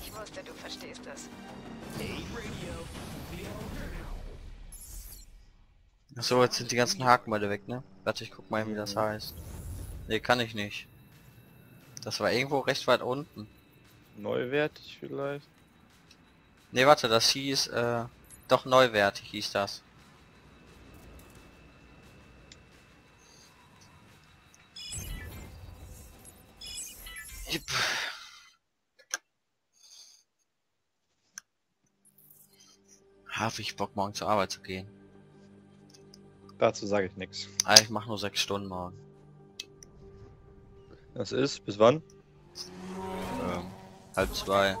Speaker 3: Ich wusste, du verstehst das.
Speaker 1: So, jetzt sind die ganzen Haken beide weg, ne? Warte, ich guck mal, wie das heißt. Ne, kann ich nicht. Das war irgendwo recht weit unten.
Speaker 2: Neuwertig vielleicht.
Speaker 1: Ne, warte, das hieß, äh, doch neuwertig hieß das. Jupp. Habe ich Bock morgen zur Arbeit zu gehen.
Speaker 2: Dazu sage ich nichts.
Speaker 1: Ah, ich mache nur sechs Stunden morgen.
Speaker 2: Das ist, bis wann?
Speaker 1: Ähm, halb zwei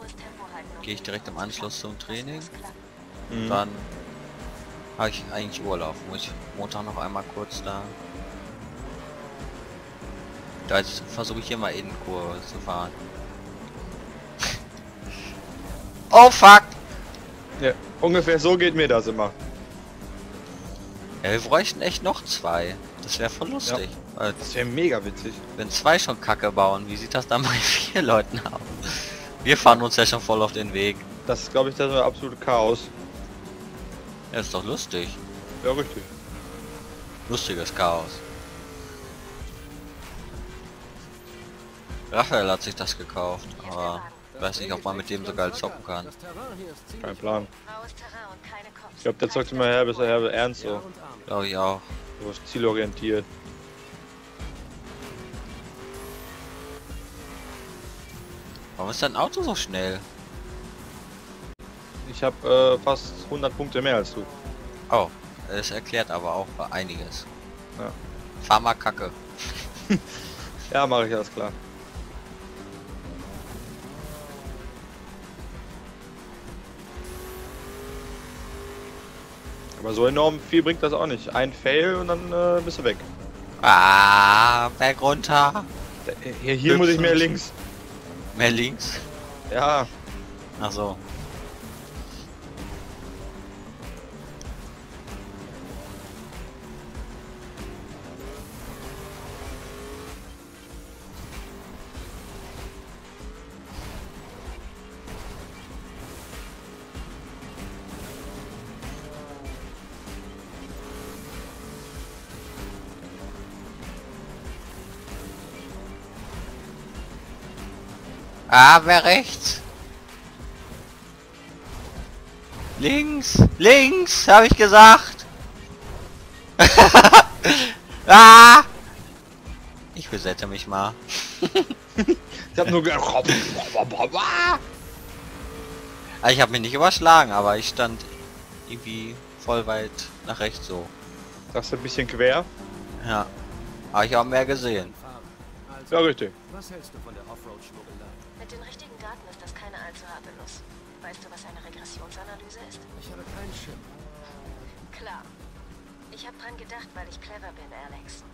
Speaker 1: gehe ich direkt im Anschluss zum Training.
Speaker 2: Mhm.
Speaker 1: Dann habe ich eigentlich Urlaub. Muss ich Montag noch einmal kurz da. Da versuche ich hier mal Innenkurve zu fahren. oh fuck!
Speaker 2: Ja, ungefähr so geht mir das immer.
Speaker 1: Ja, wir bräuchten echt noch zwei. Das wäre voll lustig. Weil,
Speaker 2: Das wäre mega witzig.
Speaker 1: wenn zwei schon Kacke bauen, wie sieht das dann bei vier Leuten aus? Wir fahren uns ja schon voll auf den Weg.
Speaker 2: Das ist, glaube ich, das absolute Chaos.
Speaker 1: Ja, ist doch lustig.
Speaker 2: Ja, richtig.
Speaker 1: Lustiges Chaos. Raphael hat sich das gekauft, aber ich weiß nicht, ob man mit dem so geil zocken kann.
Speaker 2: Kein Plan. Ich glaube, der zockt immer her, bis er herbe ernst
Speaker 4: Ja
Speaker 2: so.
Speaker 1: Glaube ich auch.
Speaker 2: So zielorientiert.
Speaker 1: Warum ist dein Auto so schnell?
Speaker 2: Ich habe äh, fast 100 Punkte mehr als du.
Speaker 1: Oh, das erklärt aber auch einiges.
Speaker 2: Ja.
Speaker 1: Fahr mal Kacke.
Speaker 2: Ja, mache ich alles klar. Aber so enorm viel bringt das auch nicht. Ein Fail und dann äh, bist du weg.
Speaker 1: Ah, Berg runter.
Speaker 2: Hier, hier muss ich mehr links.
Speaker 1: Mehr links.
Speaker 2: Ja,
Speaker 1: Ach so. Ah, wer rechts? Links, links, habe ich gesagt. ah! Ich besetze mich mal.
Speaker 2: ich habe nur gedacht.
Speaker 1: Ah, Ich habe mich nicht überschlagen, aber ich stand irgendwie voll weit nach rechts so.
Speaker 2: Das ist ein bisschen quer.
Speaker 1: Ja. Habe ich auch mehr gesehen.
Speaker 2: Ja, richtig.
Speaker 4: was hältst du von der
Speaker 3: Weißt du, was eine Regressionsanalyse ist?
Speaker 4: Ich habe keinen Schimmer.
Speaker 3: Klar. Ich habe dran gedacht, weil ich clever bin, Alex.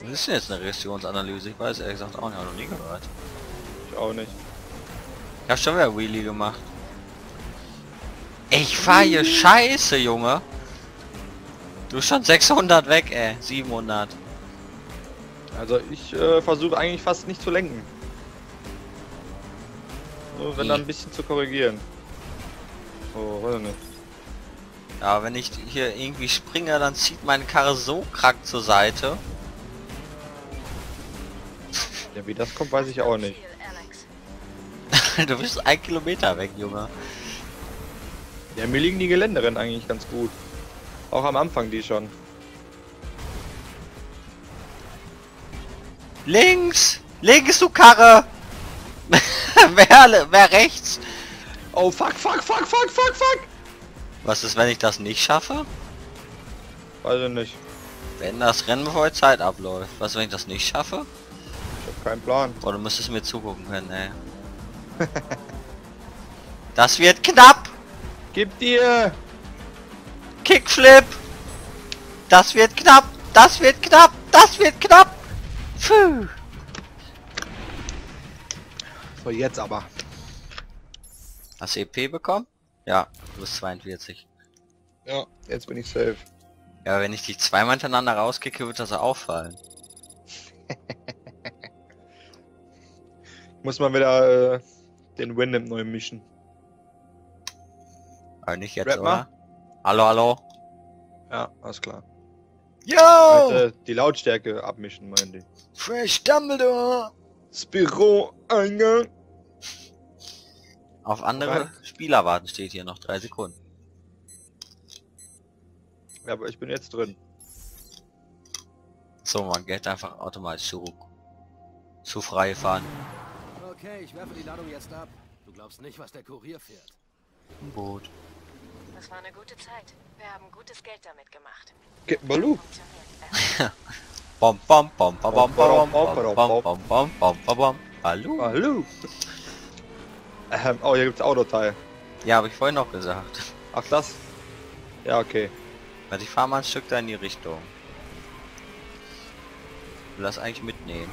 Speaker 1: Was ist denn jetzt eine Regressionsanalyse? Ich weiß ehrlich gesagt auch nicht, habe noch nie gehört.
Speaker 2: Ich auch nicht.
Speaker 1: Ich habe schon wieder Wheelie gemacht. Ich fahr hier scheiße, Junge. Du schon 600 weg, ey. 700.
Speaker 2: Also ich äh, versuche eigentlich fast nicht zu lenken. Nur wenn
Speaker 1: Wie?
Speaker 2: dann ein bisschen zu korrigieren. Oh, ich nicht.
Speaker 1: Ja, wenn ich hier irgendwie springe, dann zieht meine Karre so krank zur Seite.
Speaker 2: Ja, wie das kommt, weiß ich auch nicht.
Speaker 1: Du bist ein Kilometer weg, Junge.
Speaker 2: Ja, mir liegen die Geländerennen eigentlich ganz gut. Auch am Anfang die schon.
Speaker 1: Links! Links, du Karre! wer, wer rechts?
Speaker 2: Oh fuck, fuck, fuck, fuck, fuck, fuck!
Speaker 1: Was ist, wenn ich das nicht schaffe?
Speaker 2: Weiß ich nicht.
Speaker 1: Wenn das Rennen bevor Zeit abläuft. Was, wenn ich das nicht schaffe?
Speaker 2: Ich hab keinen Plan.
Speaker 1: Boah, du müsstest mir zugucken können, ey. das wird knapp!
Speaker 2: Gib dir!
Speaker 1: Kickflip! Das wird knapp! Das wird knapp! Das wird knapp! Puh.
Speaker 2: So, jetzt aber.
Speaker 1: Hast du EP bekommen? Ja, du bist 42.
Speaker 2: Ja, jetzt bin ich safe.
Speaker 1: Ja, wenn ich dich zweimal hintereinander rauskicke, wird das auffallen.
Speaker 2: Muss man wieder äh, den Win neu mischen.
Speaker 1: Aber nicht jetzt,
Speaker 2: Rap mal.
Speaker 1: oder? Hallo, hallo?
Speaker 2: Ja, alles klar.
Speaker 1: Yo!
Speaker 2: Meinte, die Lautstärke abmischen, meinte ich.
Speaker 1: Fresh Dumbledore!
Speaker 2: Spiro Eingang.
Speaker 1: Auf andere
Speaker 2: Alright.
Speaker 1: Spieler warten steht hier noch drei Sekunden.
Speaker 2: Ja, aber ich bin jetzt drin.
Speaker 1: So, man geht einfach automatisch zurück. Zu frei fahren.
Speaker 4: Okay, ich werfe die Ladung jetzt ab. Du glaubst nicht, was der Kurier fährt.
Speaker 1: Gut.
Speaker 3: Das war eine gute Zeit. Wir haben gutes Geld damit gemacht.
Speaker 2: Ge Balu.
Speaker 3: Funktioniert.
Speaker 1: Bom bom bom bom bom bom bom bom bom bom bom bom bom Hallo?
Speaker 2: Hallo. Ähm, oh, hier gibt's Autoteil.
Speaker 1: Ja, habe ich vorhin noch gesagt.
Speaker 2: Ach, das? Ja, okay.
Speaker 1: Also ich fahre mal ein Stück da in die Richtung. Ich will das eigentlich mitnehmen.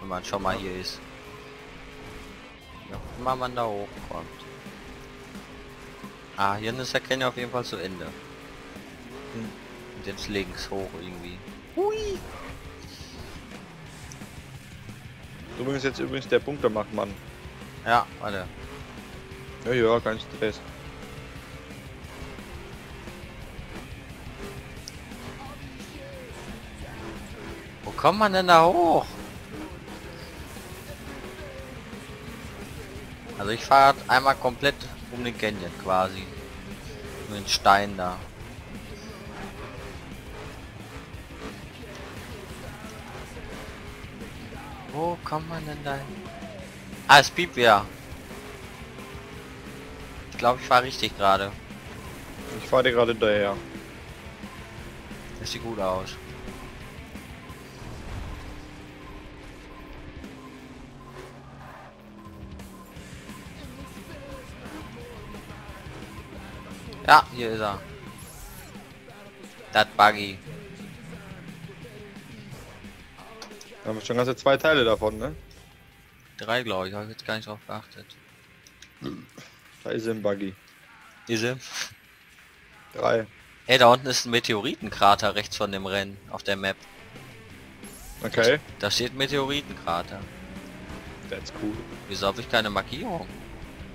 Speaker 1: Wenn man schon mal hier ist. Ja, immer man da hochkommt. Ah, hier ist der Canyon auf jeden Fall zu Ende. Hm. Und jetzt links hoch irgendwie. Hui!
Speaker 2: Du bist jetzt übrigens der Punktemachtmann.
Speaker 1: Ja, warte.
Speaker 2: Ja, ja, kein Stress.
Speaker 1: Wo kommt man denn da hoch? Also ich fahre einmal komplett um den Canyon quasi. Um den Stein da. Wo kommt man denn da hin? Ah, es piept wieder. Ich glaube, ich fahre richtig gerade.
Speaker 2: Ich fahre dir gerade hinterher.
Speaker 1: Das sieht gut aus. Ja, hier ist er. Das Buggy.
Speaker 2: Da haben wir schon ganze zwei Teile davon, ne?
Speaker 1: Drei, glaube ich. Habe ich jetzt gar nicht drauf geachtet.
Speaker 2: Da ist ein Buggy.
Speaker 1: Diese.
Speaker 2: Drei.
Speaker 1: Ey, da unten ist ein Meteoritenkrater rechts von dem Rennen auf der Map.
Speaker 2: Okay.
Speaker 1: Da steht Meteoritenkrater.
Speaker 2: That's cool.
Speaker 1: Wieso habe ich keine Markierung?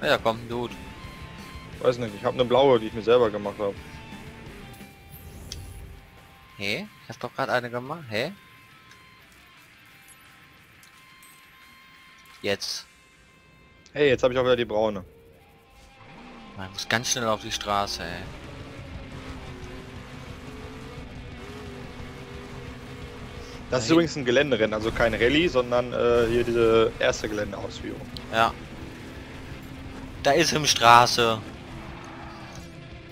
Speaker 1: Ja, da kommt ein Dude.
Speaker 2: Weiß nicht, ich habe eine blaue, die ich mir selber gemacht habe.
Speaker 1: Hä? Ich habe doch gerade eine gemacht. Hä? Jetzt.
Speaker 2: Hey, jetzt habe ich auch wieder die braune.
Speaker 1: Man muss ganz schnell auf die Straße, ey.
Speaker 2: Das ist übrigens ein Geländerennen, also kein Rallye, sondern äh, hier diese erste Geländeausführung.
Speaker 1: Ja. Da ist im Straße.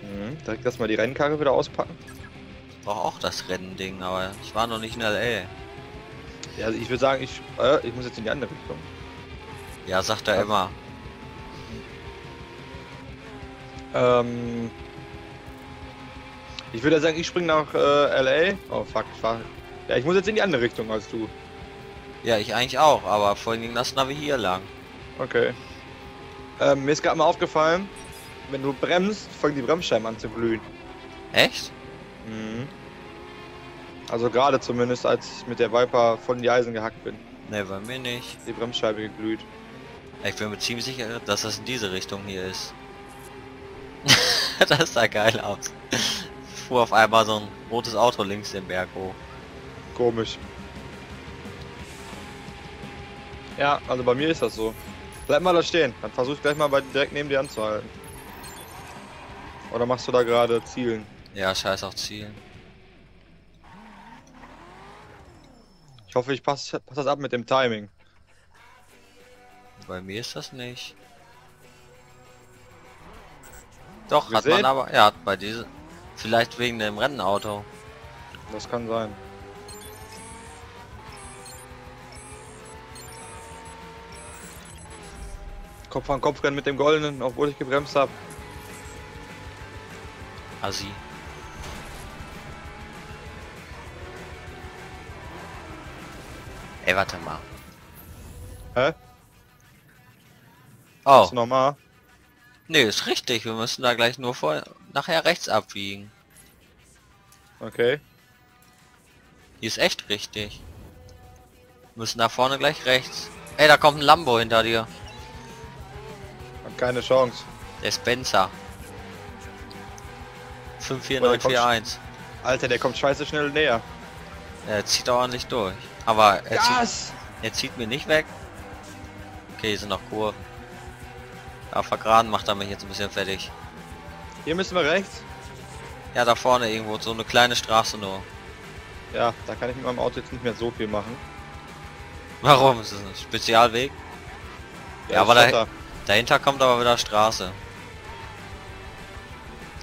Speaker 2: Mhm. Direkt erstmal die Rennkarre wieder auspacken.
Speaker 1: Brauch auch das Rennding, aber ich war noch nicht in L.A.
Speaker 2: Ja, also ich würde sagen, ich, äh, ich muss jetzt in die andere Richtung.
Speaker 1: Ja, sagt er immer.
Speaker 2: Ähm, ich würde sagen, ich springe nach äh, LA. Oh fuck, ich fahr. Ja, ich muss jetzt in die andere Richtung als du.
Speaker 1: Ja, ich eigentlich auch, aber vorhin ging das Navi hier lang.
Speaker 2: Okay. Ähm, mir ist gerade mal aufgefallen, wenn du bremst, fangen die Bremsscheiben an zu glühen.
Speaker 1: Echt?
Speaker 2: Mhm. Also gerade zumindest, als ich mit der Viper von die Eisen gehackt bin.
Speaker 1: Ne, bei mir nicht.
Speaker 2: Die Bremsscheibe geglüht.
Speaker 1: Ich bin mir ziemlich sicher, dass das in diese Richtung hier ist. das sah geil aus. Fuhr auf einmal so ein rotes Auto links den Berg hoch.
Speaker 2: Komisch. Ja, also bei mir ist das so. Bleib mal da stehen, dann versuch ich gleich mal bei, direkt neben dir anzuhalten. Oder machst du da gerade Zielen?
Speaker 1: Ja, scheiß auf Zielen.
Speaker 2: Ich hoffe, ich passe pass das ab mit dem Timing.
Speaker 1: Bei mir ist das nicht. Doch, hat
Speaker 2: Gesehen?
Speaker 1: man aber. Ja, bei diese. Vielleicht wegen dem Rennauto.
Speaker 2: Das kann sein. Kopf an Kopf rennen mit dem Goldenen, obwohl ich gebremst habe.
Speaker 1: Assi. Ey, warte mal.
Speaker 2: Hä?
Speaker 1: Oh,
Speaker 2: Ist normal.
Speaker 1: nee, ist richtig. Wir müssen da gleich nur vor nachher rechts abbiegen.
Speaker 2: Okay.
Speaker 1: Die ist echt richtig. Müssen da vorne gleich rechts. Ey, da kommt ein Lambo hinter dir.
Speaker 2: Hat keine Chance.
Speaker 1: Der Spencer. 54941.
Speaker 2: Alter, der kommt scheiße schnell näher.
Speaker 1: Er zieht ordentlich durch. Aber er zieht,
Speaker 2: Gas!
Speaker 1: er zieht mir nicht weg. Okay, hier sind noch Kurven. Ja, vergraben macht er mich jetzt ein bisschen fertig.
Speaker 2: Hier müssen wir rechts.
Speaker 1: Ja, da vorne irgendwo, so eine kleine Straße nur.
Speaker 2: Ja, da kann ich mit meinem Auto jetzt nicht mehr so viel machen.
Speaker 1: Warum? Ist das ein Spezialweg? Ja, aber
Speaker 2: ist
Speaker 1: da-. Dahinter kommt aber wieder Straße.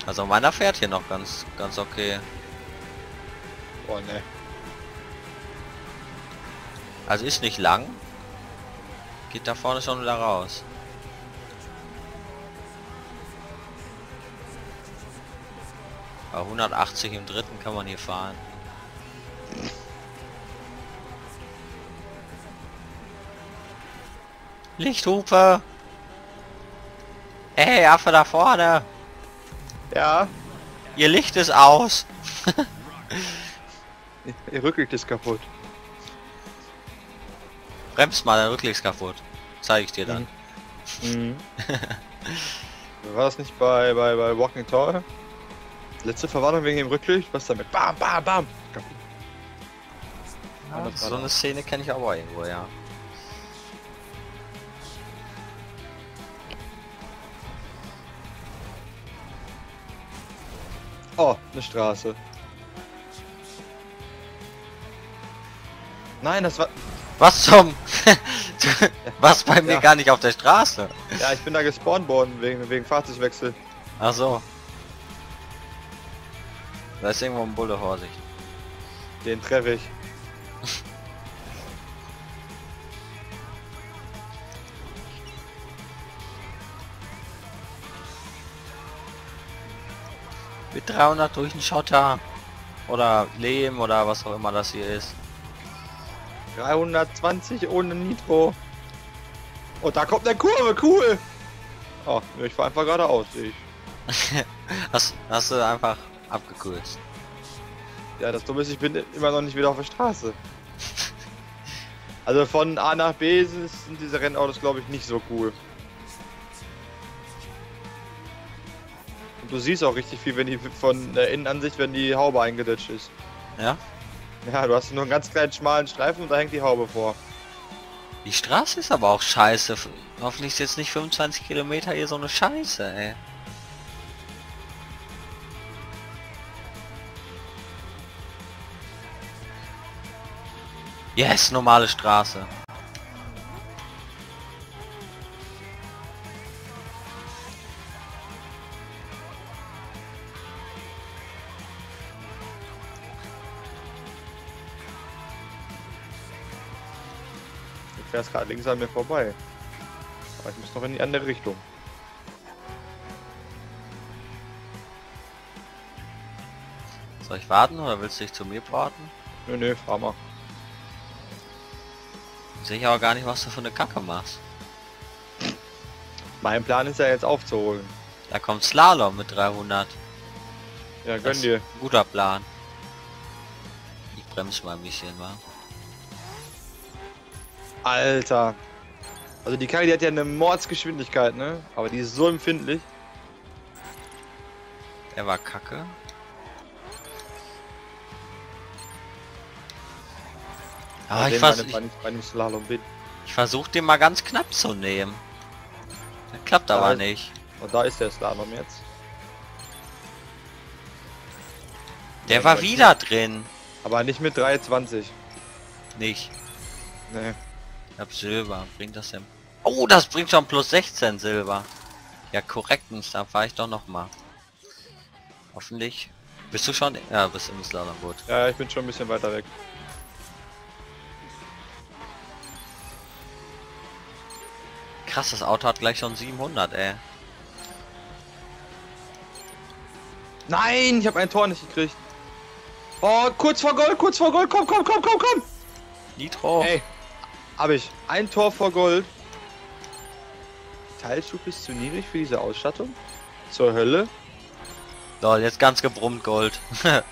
Speaker 1: Also meiner fährt hier noch ganz, ganz okay.
Speaker 2: Oh ne.
Speaker 1: Also ist nicht lang. Geht da vorne schon wieder raus. Bei 180 im dritten kann man hier fahren. Lichthupe! Ey, Affe da vorne!
Speaker 2: Ja,
Speaker 1: Ihr Licht ist aus!
Speaker 2: ihr Rücklicht ist kaputt.
Speaker 1: Bremst mal, dein Rücklicht ist kaputt. Zeige ich dir dann.
Speaker 2: Mhm. War das nicht bei, bei, bei Walking Tall? Letzte Verwarnung wegen dem Rücklicht? Was damit? Bam, bam, bam!
Speaker 1: Ja, so eine Szene kenne ich aber irgendwo, ja.
Speaker 2: Oh, eine Straße. Nein, das war.
Speaker 1: Was zum? Was bei mir
Speaker 2: Ja.
Speaker 1: gar nicht auf der Straße.
Speaker 2: Ja, ich bin da gespawnt worden wegen, wegen Fahrzeugwechsel.
Speaker 1: Ach so. Da ist irgendwo ein Bulle, Vorsicht.
Speaker 2: Den treffe ich.
Speaker 1: Mit 300 durch den Schotter. Oder Lehm oder was auch immer das hier ist.
Speaker 2: 320 ohne Nitro. Und da kommt eine Kurve, cool. Oh, ich fahre einfach geradeaus. Ich.
Speaker 1: Hast, hast du einfach abgekürzt.
Speaker 2: Ja, das Dumme ist, ich bin immer noch nicht wieder auf der Straße. Also von A nach B sind, diese Rennautos, glaube ich, nicht so cool. Und du siehst auch richtig viel, wenn die von der Innenansicht, wenn die Haube eingeditscht ist.
Speaker 1: Ja?
Speaker 2: Ja, du hast nur einen ganz kleinen schmalen Streifen und da hängt die Haube vor.
Speaker 1: Die Straße ist aber auch scheiße. Hoffentlich ist jetzt nicht 25 Kilometer hier so eine Scheiße, ey. Yes, normale Straße.
Speaker 2: Du fährst gerade links an mir vorbei. Aber ich muss noch in die andere Richtung.
Speaker 1: Soll ich warten oder willst du dich zu mir warten?
Speaker 2: Nö, nö, fahr mal.
Speaker 1: Sehe ich aber gar nicht, was du für eine Kacke machst.
Speaker 2: Mein Plan ist ja jetzt aufzuholen.
Speaker 1: Da kommt Slalom mit 300.
Speaker 2: Ja, gönn
Speaker 1: Das
Speaker 2: dir.
Speaker 1: Guter Plan. Ich bremse mal ein bisschen, wa?
Speaker 2: Alter. Also die Karre, die hat ja eine Mordsgeschwindigkeit, ne? Aber die ist so empfindlich.
Speaker 1: Der war kacke. Ah, ich, vers
Speaker 2: bin.
Speaker 1: ich versuche den mal ganz knapp zu nehmen. Das klappt
Speaker 2: Da
Speaker 1: aber
Speaker 2: ist-
Speaker 1: nicht.
Speaker 2: Und da ist der Slalom jetzt.
Speaker 1: Der
Speaker 2: Ja,
Speaker 1: war wieder drin.
Speaker 2: Aber nicht mit 320.
Speaker 1: Nicht.
Speaker 2: Ne.
Speaker 1: Ich hab Silber. Bringt das denn? Oh, das bringt schon plus 16 Silber. Ja, korrektens. Da fahre ich doch noch mal. Hoffentlich. Bist du schon? Ja, bist im Slalom gut.
Speaker 2: Ja, ich bin schon ein bisschen weiter weg.
Speaker 1: Krass, das Auto hat gleich schon 700, ey.
Speaker 2: Nein, ich habe ein Tor nicht gekriegt. Oh, kurz vor Gold, kurz vor Gold, komm, komm, komm, komm, komm.
Speaker 1: Nitro.
Speaker 2: Ey, hab ich. Ein Tor vor Gold. Teilschub ist zu niedrig für diese Ausstattung. Zur Hölle.
Speaker 1: So, jetzt ganz gebrummt Gold.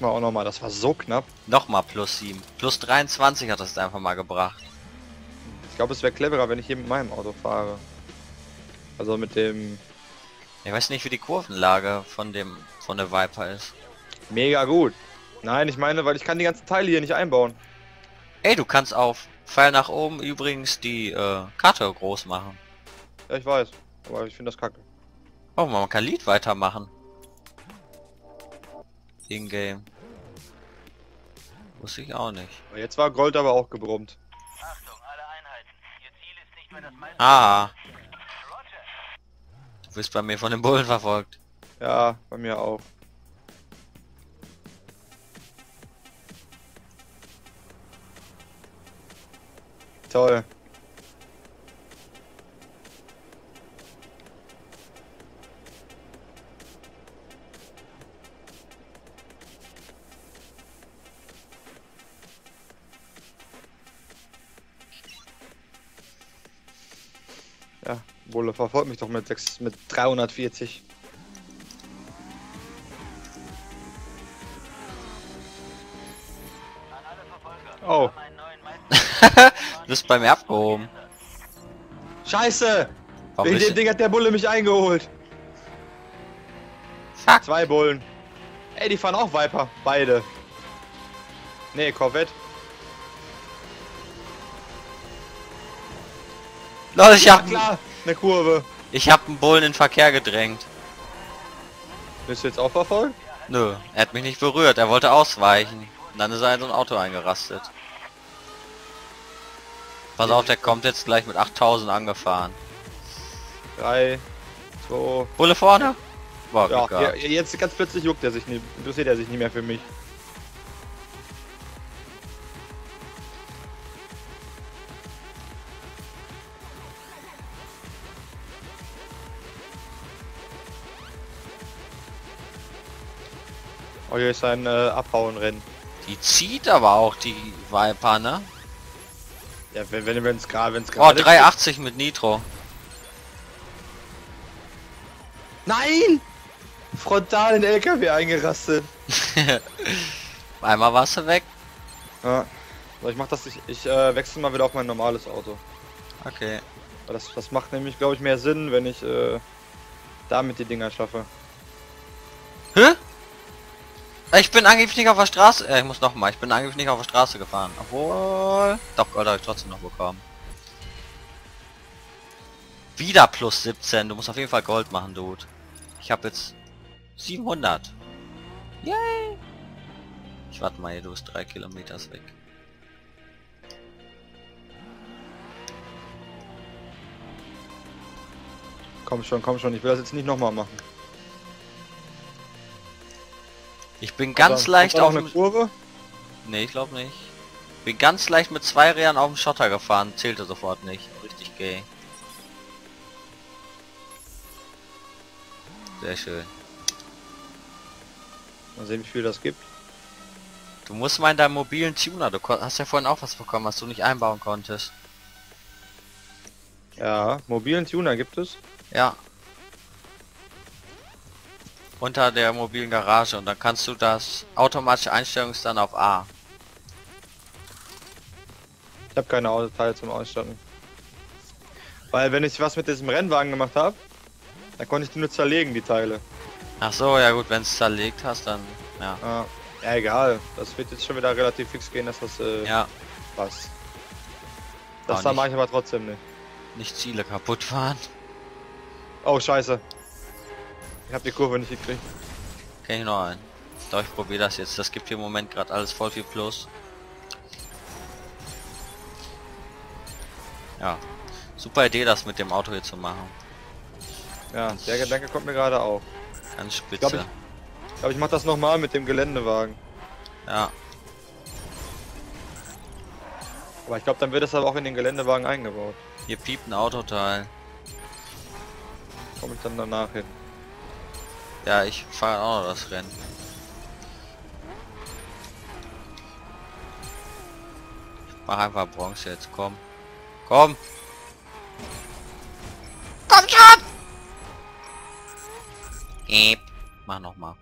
Speaker 2: Mal auch nochmal, das war so knapp.
Speaker 1: Nochmal plus 7. Plus 23 hat das einfach mal gebracht.
Speaker 2: Ich glaube, es wäre cleverer, wenn ich hier mit meinem Auto fahre. Also mit dem
Speaker 1: Ich weiß nicht, wie die Kurvenlage von dem von der Viper ist.
Speaker 2: mega gut. Nein, ich meine, weil ich kann die ganzen Teile hier nicht einbauen.
Speaker 1: Ey, du kannst auf Pfeil nach oben übrigens die äh, Karte groß machen.
Speaker 2: Ja, ich weiß. Aber ich finde das kacke.
Speaker 1: Oh, man kann Lied weitermachen. In-game. Wusste ich auch nicht.
Speaker 2: Aber jetzt war Gold aber auch gebrummt.
Speaker 1: Ah. Du bist bei mir von den Bullen verfolgt.
Speaker 2: Ja, bei mir auch. Toll. Ja, Bulle verfolgt mich doch mit 6, mit 340. Oh,
Speaker 1: Du bist bei mir abgehoben.
Speaker 2: Scheiße!
Speaker 1: Warum
Speaker 2: Wegen dem. Ding hat der Bulle mich eingeholt.
Speaker 1: Fuck.
Speaker 2: Zwei Bullen. Ey, die fahren auch Viper. Beide. Nee, Corvette.
Speaker 1: Leute, ich
Speaker 2: Ja,
Speaker 1: hab,
Speaker 2: klar. Eine Kurve.
Speaker 1: ich hab einen Bullen in den Verkehr gedrängt.
Speaker 2: Bist du jetzt auch verfolgt?
Speaker 1: Nö, er hat mich nicht berührt, er wollte ausweichen. Und dann ist er in so ein Auto eingerastet. Pass auf, der kommt jetzt gleich mit 8000 angefahren.
Speaker 2: 3, 2,
Speaker 1: Bulle vorne! Boah,
Speaker 2: ja, ja, jetzt ganz plötzlich juckt er sich nicht, interessiert er sich nicht mehr für mich. Oh, hier ist ein äh, Abhauen-Rennen.
Speaker 1: Die zieht aber auch die Viper, ne?
Speaker 2: Ja, wenn wenn es gerade wenn es
Speaker 1: Oh,
Speaker 2: gerade
Speaker 1: 380 mit Nitro.
Speaker 2: Nein! Frontal in den LKW eingerastet.
Speaker 1: Einmal warst du weg.
Speaker 2: Ja. So, ich mach das ich, ich äh, wechsle mal wieder auf mein normales Auto.
Speaker 1: Okay.
Speaker 2: Das, das macht nämlich glaube ich mehr Sinn, wenn ich äh, damit die Dinger schaffe.
Speaker 1: Hä? Ich bin angeblich nicht auf der Straße. Äh, ich muss noch mal. Ich bin angeblich nicht auf der Straße gefahren. Obwohl. Doch, Gold habe ich trotzdem noch bekommen. Wieder plus 17. Du musst auf jeden Fall Gold machen, Dude. Ich habe jetzt 700. Yay! Ich warte mal, hier, du bist drei Kilometer weg.
Speaker 2: Komm schon, komm schon, ich will das jetzt nicht nochmal machen.
Speaker 1: Ich bin ganz
Speaker 2: Also,
Speaker 1: leicht auf
Speaker 2: eine Kurve.
Speaker 1: Nee, ich glaube nicht. Bin ganz leicht mit zwei Rädern auf dem Schotter gefahren. Zählte sofort nicht. Richtig gay. Sehr schön.
Speaker 2: Mal sehen, wie viel das gibt.
Speaker 1: Du musst mal in deinem mobilen Tuner. Du hast ja vorhin auch was bekommen, was du nicht einbauen konntest.
Speaker 2: Ja, mobilen Tuner gibt es.
Speaker 1: Ja. Unter der mobilen Garage und dann kannst du das automatische Einstellungs dann auf A.
Speaker 2: Ich habe keine Autoteile zum Ausstatten. Weil wenn ich was mit diesem Rennwagen gemacht habe, dann konnte ich die nur zerlegen, die Teile.
Speaker 1: Ach so, ja gut, wenn es zerlegt hast, dann ja.
Speaker 2: Ja, ja egal. Das wird jetzt schon wieder relativ fix gehen, dass das äh,
Speaker 1: Ja,
Speaker 2: passt. Das da mache ich aber trotzdem nicht.
Speaker 1: nicht Ziele kaputt fahren.
Speaker 2: Oh scheiße. Ich habe die Kurve nicht gekriegt.
Speaker 1: Kenn ich noch einen. Doch, ich probiere das jetzt. Das gibt hier im Moment gerade alles voll viel Plus. Ja. Super Idee, das mit dem Auto hier zu machen.
Speaker 2: Ja, der Gedanke kommt mir gerade auch.
Speaker 1: Ganz spitze.
Speaker 2: glaub, Ich glaube, ich mache das nochmal mit dem Geländewagen.
Speaker 1: Ja.
Speaker 2: Aber ich glaube, dann wird es aber auch in den Geländewagen eingebaut.
Speaker 1: Hier piept ein Autoteil.
Speaker 2: Komme ich dann danach hin.
Speaker 1: Ja, ich fahre auch noch das Rennen. Ich mach einfach Bronze jetzt, komm. Komm! Komm schon! Eep. Mach noch mal.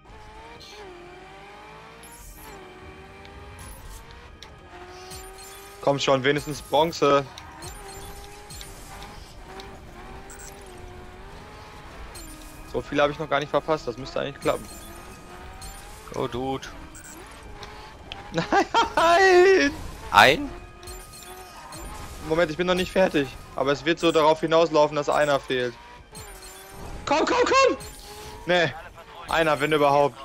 Speaker 2: Komm schon, wenigstens Bronze. So viel habe ich noch gar nicht verpasst, das müsste eigentlich klappen.
Speaker 1: Go, Dude.
Speaker 2: Nein!
Speaker 1: Ein?
Speaker 2: Moment, ich bin noch nicht fertig. Aber es wird so darauf hinauslaufen, dass einer fehlt. Komm, komm, komm! Nee, einer, wenn überhaupt.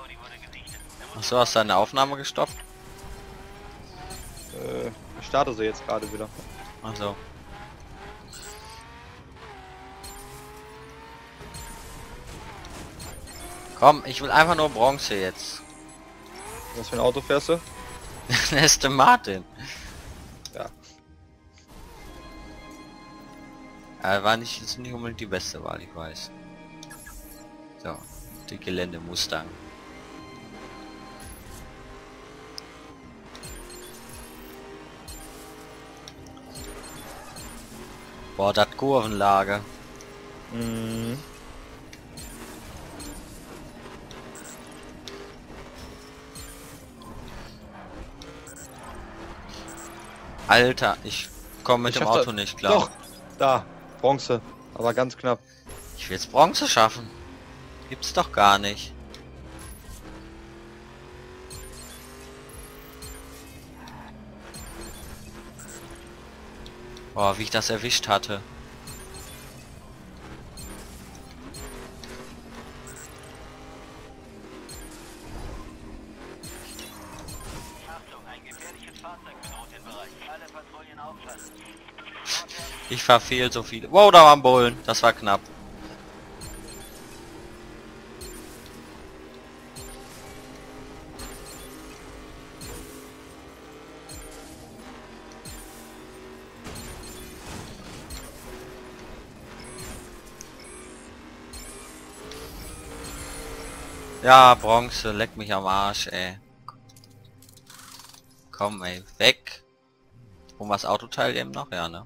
Speaker 1: Achso, hast du deine Aufnahme gestoppt?
Speaker 2: Äh, ich starte sie jetzt gerade wieder.
Speaker 1: Achso. Komm, ich will einfach nur Bronze jetzt.
Speaker 2: Was für ein Auto fährst du?
Speaker 1: Aston Martin.
Speaker 2: Ja.
Speaker 1: Ja, war nicht, ist nicht unbedingt die beste Wahl, ich weiß. So, die Gelände Mustang. Boah, das Kurvenlager.
Speaker 2: Mhm.
Speaker 1: Alter, ich komme mit
Speaker 2: Ich
Speaker 1: dem Auto nicht klar.
Speaker 2: Doch! Da, Bronze. Aber ganz knapp.
Speaker 1: Ich will jetzt Bronze schaffen. Gibt's doch gar nicht. Boah, wie ich das erwischt hatte. Ich verfehl so viele. Wow, da waren Bullen. Das war knapp. Ja, Bronze, leck mich am Arsch, ey. Komm, ey, weg. Und was Autoteil eben noch? Ja, ne?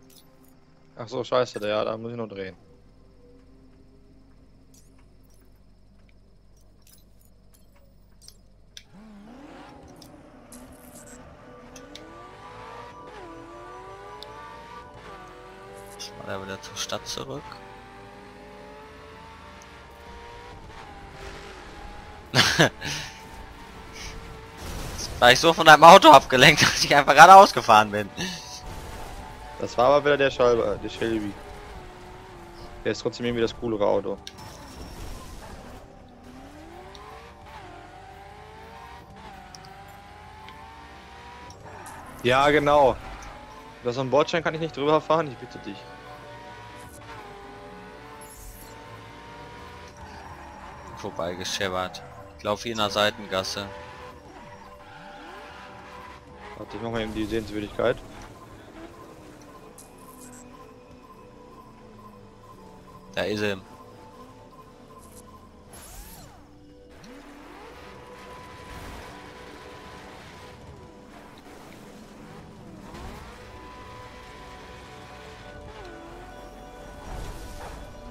Speaker 2: Ach so, scheiße, ja, da muss ich nur drehen.
Speaker 1: Jetzt mal er wieder zur Stadt zurück. Jetzt war ich so von deinem Auto abgelenkt, dass ich einfach gerade ausgefahren bin.
Speaker 2: Das war aber wieder der Schall, der Shelby. Der ist trotzdem irgendwie das coolere Auto. Ja, genau. Das ein Bordschein kann ich nicht drüber fahren, ich bitte dich.
Speaker 1: Vorbeigescheppert. Ich laufe hier in der Seitengasse.
Speaker 2: Warte, ich mach mal eben die Sehenswürdigkeit.
Speaker 1: Da ist er.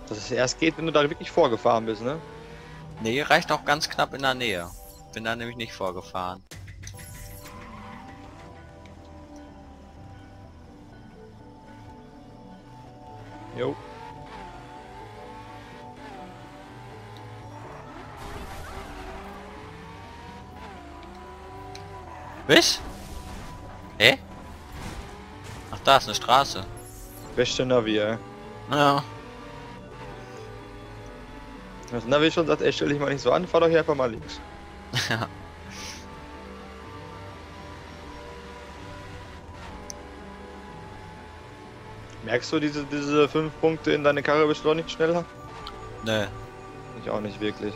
Speaker 2: Dass es erst geht, wenn du da wirklich vorgefahren bist, ne?
Speaker 1: Nee, reicht auch ganz knapp in der Nähe. Bin da nämlich nicht vorgefahren.
Speaker 2: Jo.
Speaker 1: Was? Hä? Ach, da ist eine Straße.
Speaker 2: Beste Navi, ey.
Speaker 1: Ja.
Speaker 2: Das Navi schon sagt, ey, stell dich mal nicht so an, fahr doch hier einfach mal links.
Speaker 1: Ja.
Speaker 2: Merkst du diese, diese fünf Punkte in deine Karre beschleunigt schneller?
Speaker 1: Ne.
Speaker 2: Ich auch nicht wirklich.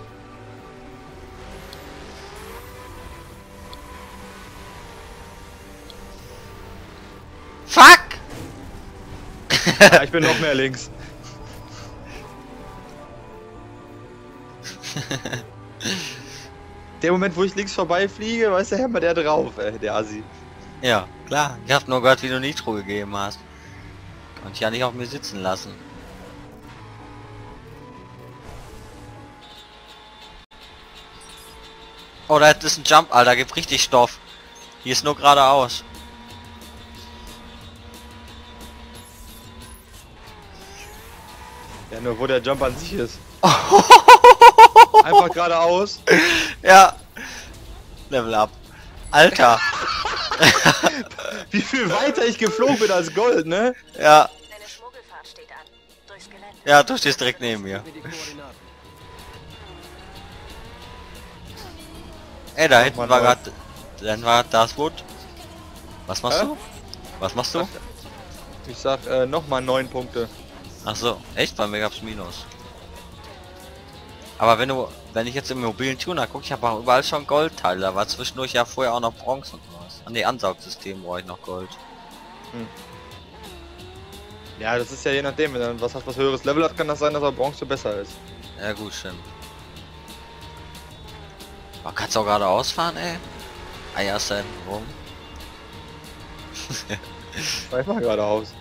Speaker 2: Ja, ich bin noch mehr links. Der Moment, wo ich links vorbeifliege, weiß der Hämmer der drauf, ey, der Asi.
Speaker 1: Ja, klar. Ich hab nur gehört, wie du Nitro gegeben hast. Konnte ich ja nicht auf mir sitzen lassen. Oh, da ist ein Jump, Alter. Gibt richtig Stoff. Hier ist nur geradeaus.
Speaker 2: Nur wo der Jump an sich ist. Einfach geradeaus.
Speaker 1: Ja. Level up. Alter.
Speaker 2: Wie viel weiter ich geflogen bin als Gold, ne?
Speaker 1: ja.
Speaker 3: Eine Schmuggelfahrt steht an. Durchs Gelände.
Speaker 1: Ja, du stehst direkt neben mir. Ey, da hinten war gerade... Dann war das Wood. Was machst
Speaker 2: Hä?
Speaker 1: du? Was machst du?
Speaker 2: Ich sag äh, nochmal neun Punkte.
Speaker 1: Ach so, echt? Bei mir gab's Minus. Aber wenn du, wenn ich jetzt im mobilen Tuner gucke, ich habe auch überall schon Goldteile. Da war zwischendurch ja vorher auch noch Bronze und was. An die Ansaugsystem brauche ich noch Gold.
Speaker 2: Ja, das ist ja je nachdem, wenn du was hast, was höheres Level hat, kann das sein, dass er Bronze besser ist.
Speaker 1: Ja gut, stimmt. Oh, kannst auch gerade ausfahren, ey? Eier ist da hinten rum.
Speaker 2: Fahr ich mal geradeaus.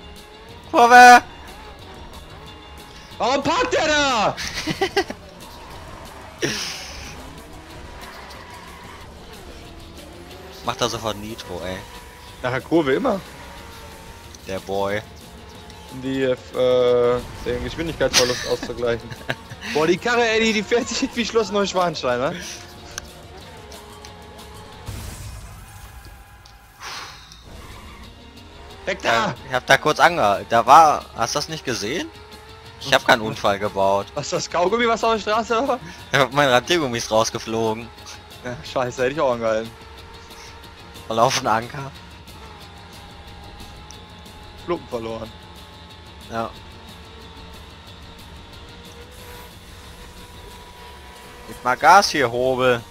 Speaker 1: Kurve!
Speaker 2: Warum parkt der da?
Speaker 1: Macht da sofort Nitro, ey.
Speaker 2: Nach der Kurve immer.
Speaker 1: Der Boy.
Speaker 2: Um die, äh, den Geschwindigkeitsverlust auszugleichen. Boah, die Karre, ey, die, die fährt sich wie Schloss Neuschwanstein, ne? Weg
Speaker 1: Ja,
Speaker 2: da!
Speaker 1: ich hab da kurz angehalten. Da war... Hast du das nicht gesehen? Ich habe keinen Unfall gebaut.
Speaker 2: Was ist das Kaugummi, was auf der Straße war?
Speaker 1: Ich hab mein Radiergummi ist rausgeflogen.
Speaker 2: Ja, scheiße, hätte ich auch angehalten.
Speaker 1: Voll auf den Anker.
Speaker 2: Lumpen verloren.
Speaker 1: Ja. Gib mal Gas hier, Hobel.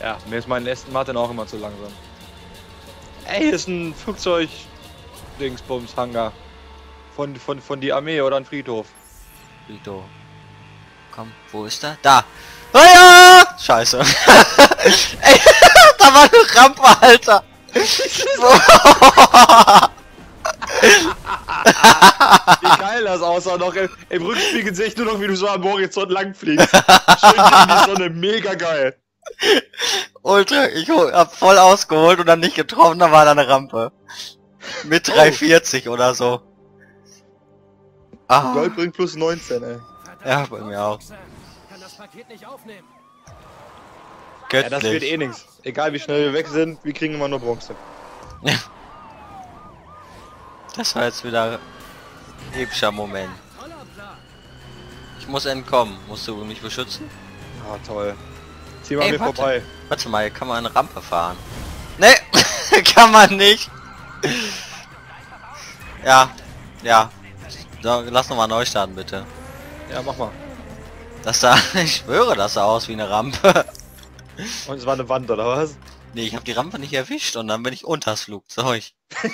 Speaker 2: Ja, mir ist mein Aston Martin auch immer zu langsam. Ey, hier ist ein Flugzeug. Dingsbums, Hangar. Von, von, von die Armee oder ein Friedhof.
Speaker 1: Vito. Komm, wo ist er? Da! Ah ja! Scheiße. Ey, da war eine Rampe, Alter!
Speaker 2: Wie geil das aussah noch. Im, im Rückspiegel sehe ich nur noch, wie du so am Horizont lang fliegst. Schön in die Sonne, mega geil.
Speaker 1: Ultra, ich hab voll ausgeholt und dann nicht getroffen, da war da eine Rampe. Mit 340 oder so. Ah,
Speaker 2: Gold bringt plus 19, ey.
Speaker 1: Ja, bei mir auch.
Speaker 4: Roxanne, Kann das Paket nicht aufnehmen.
Speaker 2: Ja, das wird
Speaker 1: göttlich.
Speaker 2: eh nix. Egal wie schnell wir weg sind, wir kriegen immer nur Bronze.
Speaker 1: Das war jetzt wieder ein epischer Moment. Ich muss entkommen. Musst du mich beschützen?
Speaker 2: Ah, toll. Zieh mal
Speaker 1: Ey,
Speaker 2: mir
Speaker 1: warte.
Speaker 2: vorbei.
Speaker 1: Warte mal, hier kann man eine Rampe fahren. Ne, kann man nicht. Ja, ja. So, lass nochmal neu starten, bitte.
Speaker 2: Ja, mach mal.
Speaker 1: Das sah, ich schwöre, das sah aus wie eine Rampe.
Speaker 2: Und es war eine Wand, oder was?
Speaker 1: Nee, ich habe die Rampe nicht erwischt und dann bin ich unters Flugzeug.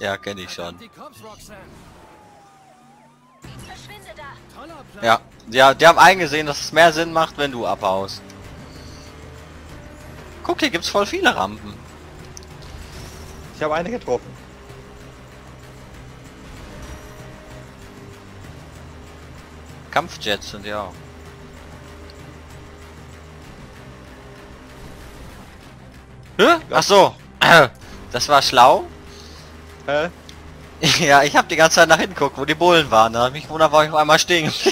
Speaker 1: ja, kenne ich schon. Ja, ja, die haben eingesehen, dass es mehr Sinn macht, wenn du abhaust. Guck, hier gibt's voll viele Rampen.
Speaker 2: Ich habe eine getroffen.
Speaker 1: Kampfjets sind ja auch. Hä? Ach so. Das war schlau.
Speaker 2: Hä?
Speaker 1: Ja, ich habe die ganze Zeit nach hinten geguckt, wo die Bullen waren. Da mich wundert, warum ich auf einmal stehen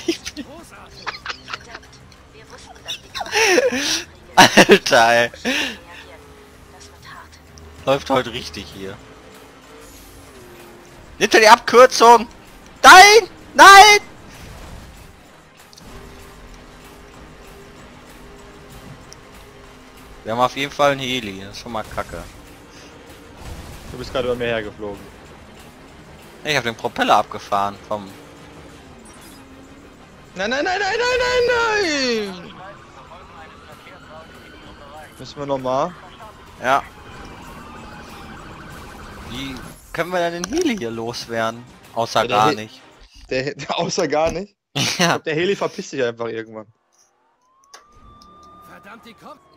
Speaker 1: Alter, ey. Läuft heute richtig hier. Nimmt er die Abkürzung? Nein! Nein! Wir haben auf jeden Fall einen Heli, das ist schon mal kacke.
Speaker 2: Du bist gerade über mir hergeflogen.
Speaker 1: Ich habe den Propeller abgefahren vom...
Speaker 2: Nein, nein, nein, nein, nein, nein, nein! Müssen wir nochmal?
Speaker 1: Ja. Wie können wir denn den Heli hier loswerden? Außer
Speaker 2: Ja, der
Speaker 1: gar
Speaker 2: He-
Speaker 1: nicht.
Speaker 2: Der, außer gar nicht.
Speaker 1: ja.
Speaker 2: Der Heli verpisst sich einfach irgendwann.
Speaker 4: Verdammt, die Cops.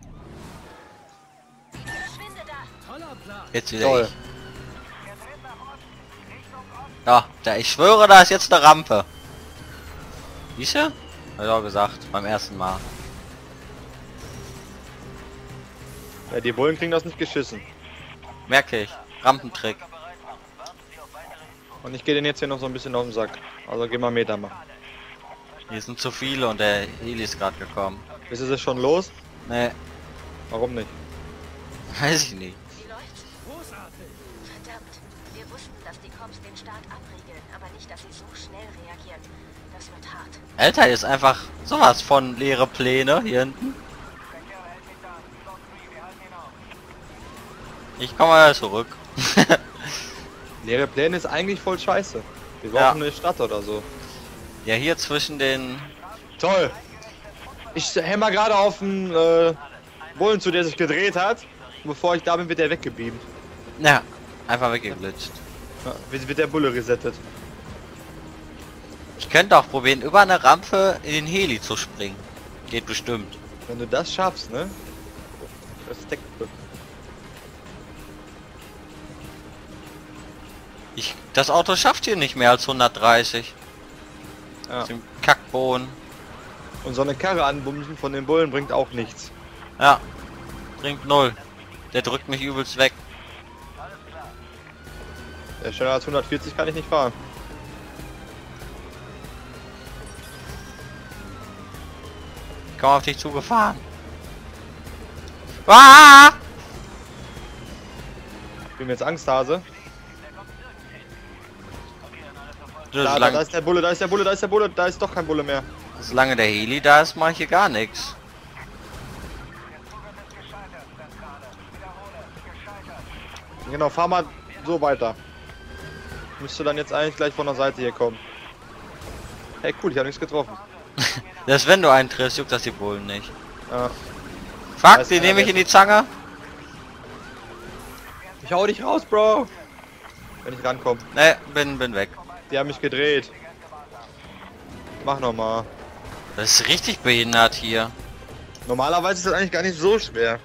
Speaker 1: Jetzt wieder
Speaker 2: Toll.
Speaker 1: ich. Ja, da, ich schwöre, da ist jetzt eine Rampe. Siehst du? Hab ich auch gesagt, beim ersten Mal.
Speaker 2: Ja, die Bullen kriegen das nicht geschissen.
Speaker 1: Merke ich. Rampentrick.
Speaker 2: Und ich gehe den jetzt hier noch so ein bisschen auf den Sack. Also geh mal Meter machen.
Speaker 1: Hier sind zu viele und der Heli ist gerade gekommen.
Speaker 2: Ist es schon los?
Speaker 1: Ne,
Speaker 2: Warum nicht?
Speaker 1: weiß ich nicht. Alter, ist einfach sowas von leere Pläne hier hinten. Ich komme mal zurück.
Speaker 2: Leere Pläne ist eigentlich voll scheiße. Wir
Speaker 1: Ja.
Speaker 2: brauchen eine Stadt oder so.
Speaker 1: ja, hier zwischen den...
Speaker 2: Toll! Ich hämmer gerade auf den äh, Bullen zu, der sich gedreht hat. Bevor ich da bin, wird der weggebeamt.
Speaker 1: Ja, einfach weggeglitscht.
Speaker 2: Ja, wird wird der Bulle resettet.
Speaker 1: Ich könnte auch probieren, über eine Rampe in den Heli zu springen. Geht bestimmt.
Speaker 2: Wenn du das schaffst, ne? Respekt.
Speaker 1: Ich, das Auto schafft hier nicht mehr als 130.
Speaker 2: Ja.
Speaker 1: Zum Kackboden.
Speaker 2: Und so eine Karre anbumsen von den Bullen bringt auch nichts.
Speaker 1: Ja. Bringt null. Der drückt mich übelst weg.
Speaker 2: Der schneller als 140 kann ich nicht fahren.
Speaker 1: komme auf dich zugefahren. Ah!
Speaker 2: Ich bin jetzt Angsthase. Da, ist
Speaker 1: da,
Speaker 2: da, ist der Bulle, da ist der Bulle, da ist der Bulle, da ist doch kein Bulle mehr.
Speaker 1: Solange der Heli da ist, mache ich hier gar nichts.
Speaker 2: Genau, fahr mal so weiter. Müsste dann jetzt eigentlich gleich von der Seite hier kommen. Hey cool, ich habe nichts getroffen.
Speaker 1: Selbst wenn du einen triffst, juckt das die Bullen nicht.
Speaker 2: Ja.
Speaker 1: Fuck, die nehme ich in die Zange.
Speaker 2: Ich hau dich raus, Bro! Wenn ich rankomme.
Speaker 1: Ne, bin, bin weg.
Speaker 2: Die haben mich gedreht. Mach nochmal.
Speaker 1: Das ist richtig behindert hier.
Speaker 2: Normalerweise ist das eigentlich gar nicht so schwer.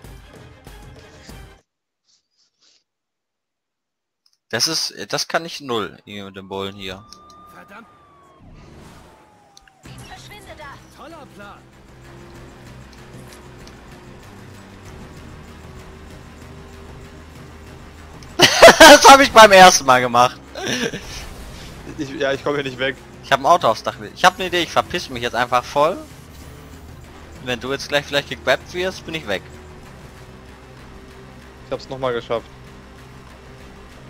Speaker 1: Das ist, das kann ich null hier mit dem Bullen hier.
Speaker 9: Toller Plan.
Speaker 1: das habe ich beim ersten Mal gemacht.
Speaker 2: Ich, ja, ich komme hier nicht weg.
Speaker 1: Ich habe ein Auto aufs Dach. Ich habe eine Idee, ich verpiss mich jetzt einfach voll. Wenn du jetzt gleich vielleicht gegrabt wirst, bin ich weg.
Speaker 2: Ich hab's nochmal geschafft.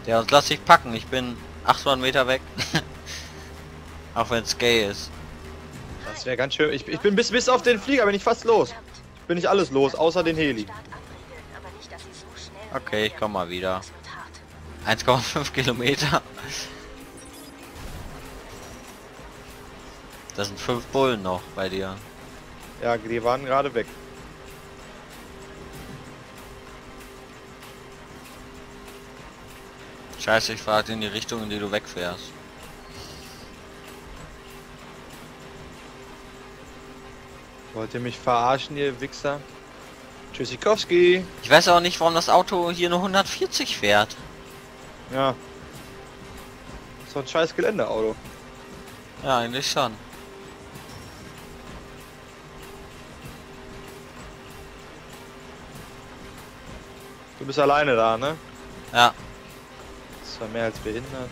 Speaker 1: Ja, und lass dich packen. Ich bin 800 Meter weg. Auch wenn es gay ist.
Speaker 2: Das wäre ganz schön. Ich, ich bin bis, bis auf den Flieger bin ich fast los. Bin ich alles los, außer den Heli.
Speaker 1: Okay, ich komm mal wieder.
Speaker 3: Das wird hart.
Speaker 1: 1,5 Kilometer. Das sind fünf Bullen noch bei dir.
Speaker 2: Ja, die waren gerade weg.
Speaker 1: Scheiße, ich frage in die Richtung, in die du wegfährst.
Speaker 2: Wollt ihr mich verarschen, ihr Wichser? Tschüssikowski.
Speaker 1: Ich weiß auch nicht, warum das Auto hier nur 140 fährt.
Speaker 2: Ja. So ein scheiß Geländeauto.
Speaker 1: Ja, eigentlich schon.
Speaker 2: Du bist alleine da, ne?
Speaker 1: Ja.
Speaker 2: Das war mehr als behindert.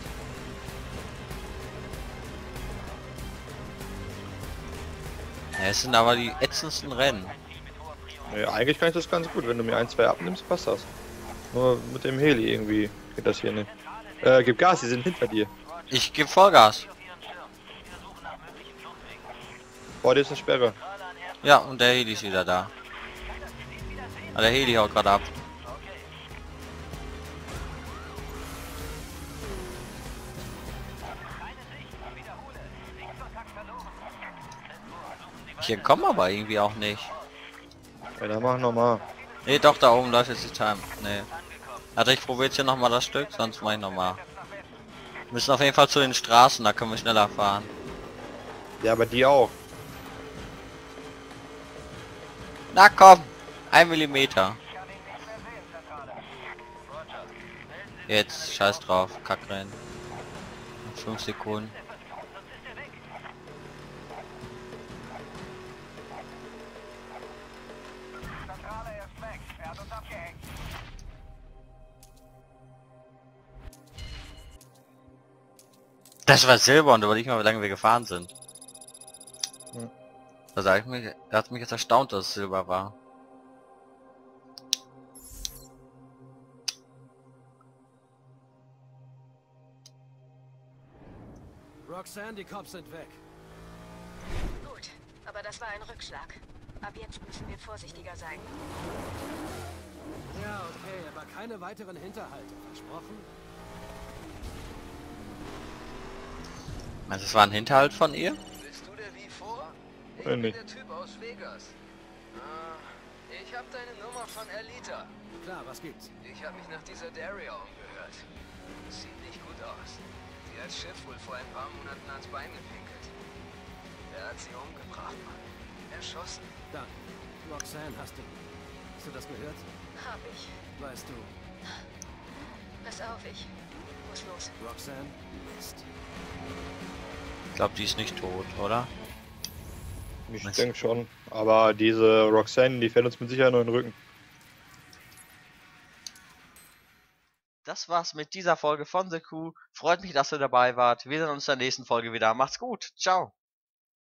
Speaker 1: Ja es sind aber die ätzendsten Rennen.
Speaker 2: Nee, eigentlich kann ich das ganz gut. Wenn du mir ein, zwei abnimmst, passt das. Nur mit dem Heli irgendwie geht das hier nicht. Äh, gib Gas, die sind hinter dir.
Speaker 1: Ich gebe Vollgas.
Speaker 2: Vor dir ist eine Sperre.
Speaker 1: Ja, und der Heli ist wieder da. Ah, der Heli haut gerade ab. Hier kommen aber irgendwie auch nicht.
Speaker 2: Ja, dann mach nochmal.
Speaker 1: Nee, doch, da oben läuft jetzt die Time. Nee. Also ich probiere jetzt hier nochmal das Stück, sonst mach ich nochmal. Müssen auf jeden Fall zu den Straßen, da können wir schneller fahren.
Speaker 2: Ja, aber die auch.
Speaker 1: Na komm! Ein Millimeter. Jetzt, scheiß drauf, Kackrennen. Fünf Sekunden. Das war Silber und du nicht mal, wie lange wir gefahren sind.
Speaker 2: Hm.
Speaker 1: Da hat mich, da hat mich jetzt erstaunt, dass es Silber war.
Speaker 9: Roxanne, die Cops sind weg.
Speaker 3: Gut, aber das war ein Rückschlag. Ab jetzt müssen wir vorsichtiger sein.
Speaker 9: Ja, okay, aber keine weiteren Hinterhalte. Versprochen?
Speaker 1: Meinst du, es war ein Hinterhalt von ihr?
Speaker 4: Bist du der wie vor? Ich
Speaker 2: Äh,
Speaker 4: bin
Speaker 2: nicht.
Speaker 4: der Typ aus Vegas. Ah, ich habe deine Nummer von Elita.
Speaker 9: Klar, was gibt's?
Speaker 4: Ich habe mich nach dieser Daria umgehört. Sieht nicht gut aus. Sie hat Schiff wohl vor ein paar Monaten ans Bein gepinkelt. Er hat sie umgebracht, Mann. Erschossen.
Speaker 9: Dann. Roxanne, hast du... Hast du das gehört?
Speaker 3: Hab ich.
Speaker 9: Weißt du,
Speaker 3: Pass auf, ich muss los.
Speaker 9: Roxanne ist...
Speaker 1: Ich glaube, die ist nicht tot, oder?
Speaker 2: Ich denke schon. Aber diese Roxanne, die fällt uns mit Sicherheit noch in den Rücken.
Speaker 10: Das war's mit dieser Folge von The Coup. Freut mich, dass ihr dabei wart. Wir sehen uns in der nächsten Folge wieder. Macht's gut. Ciao.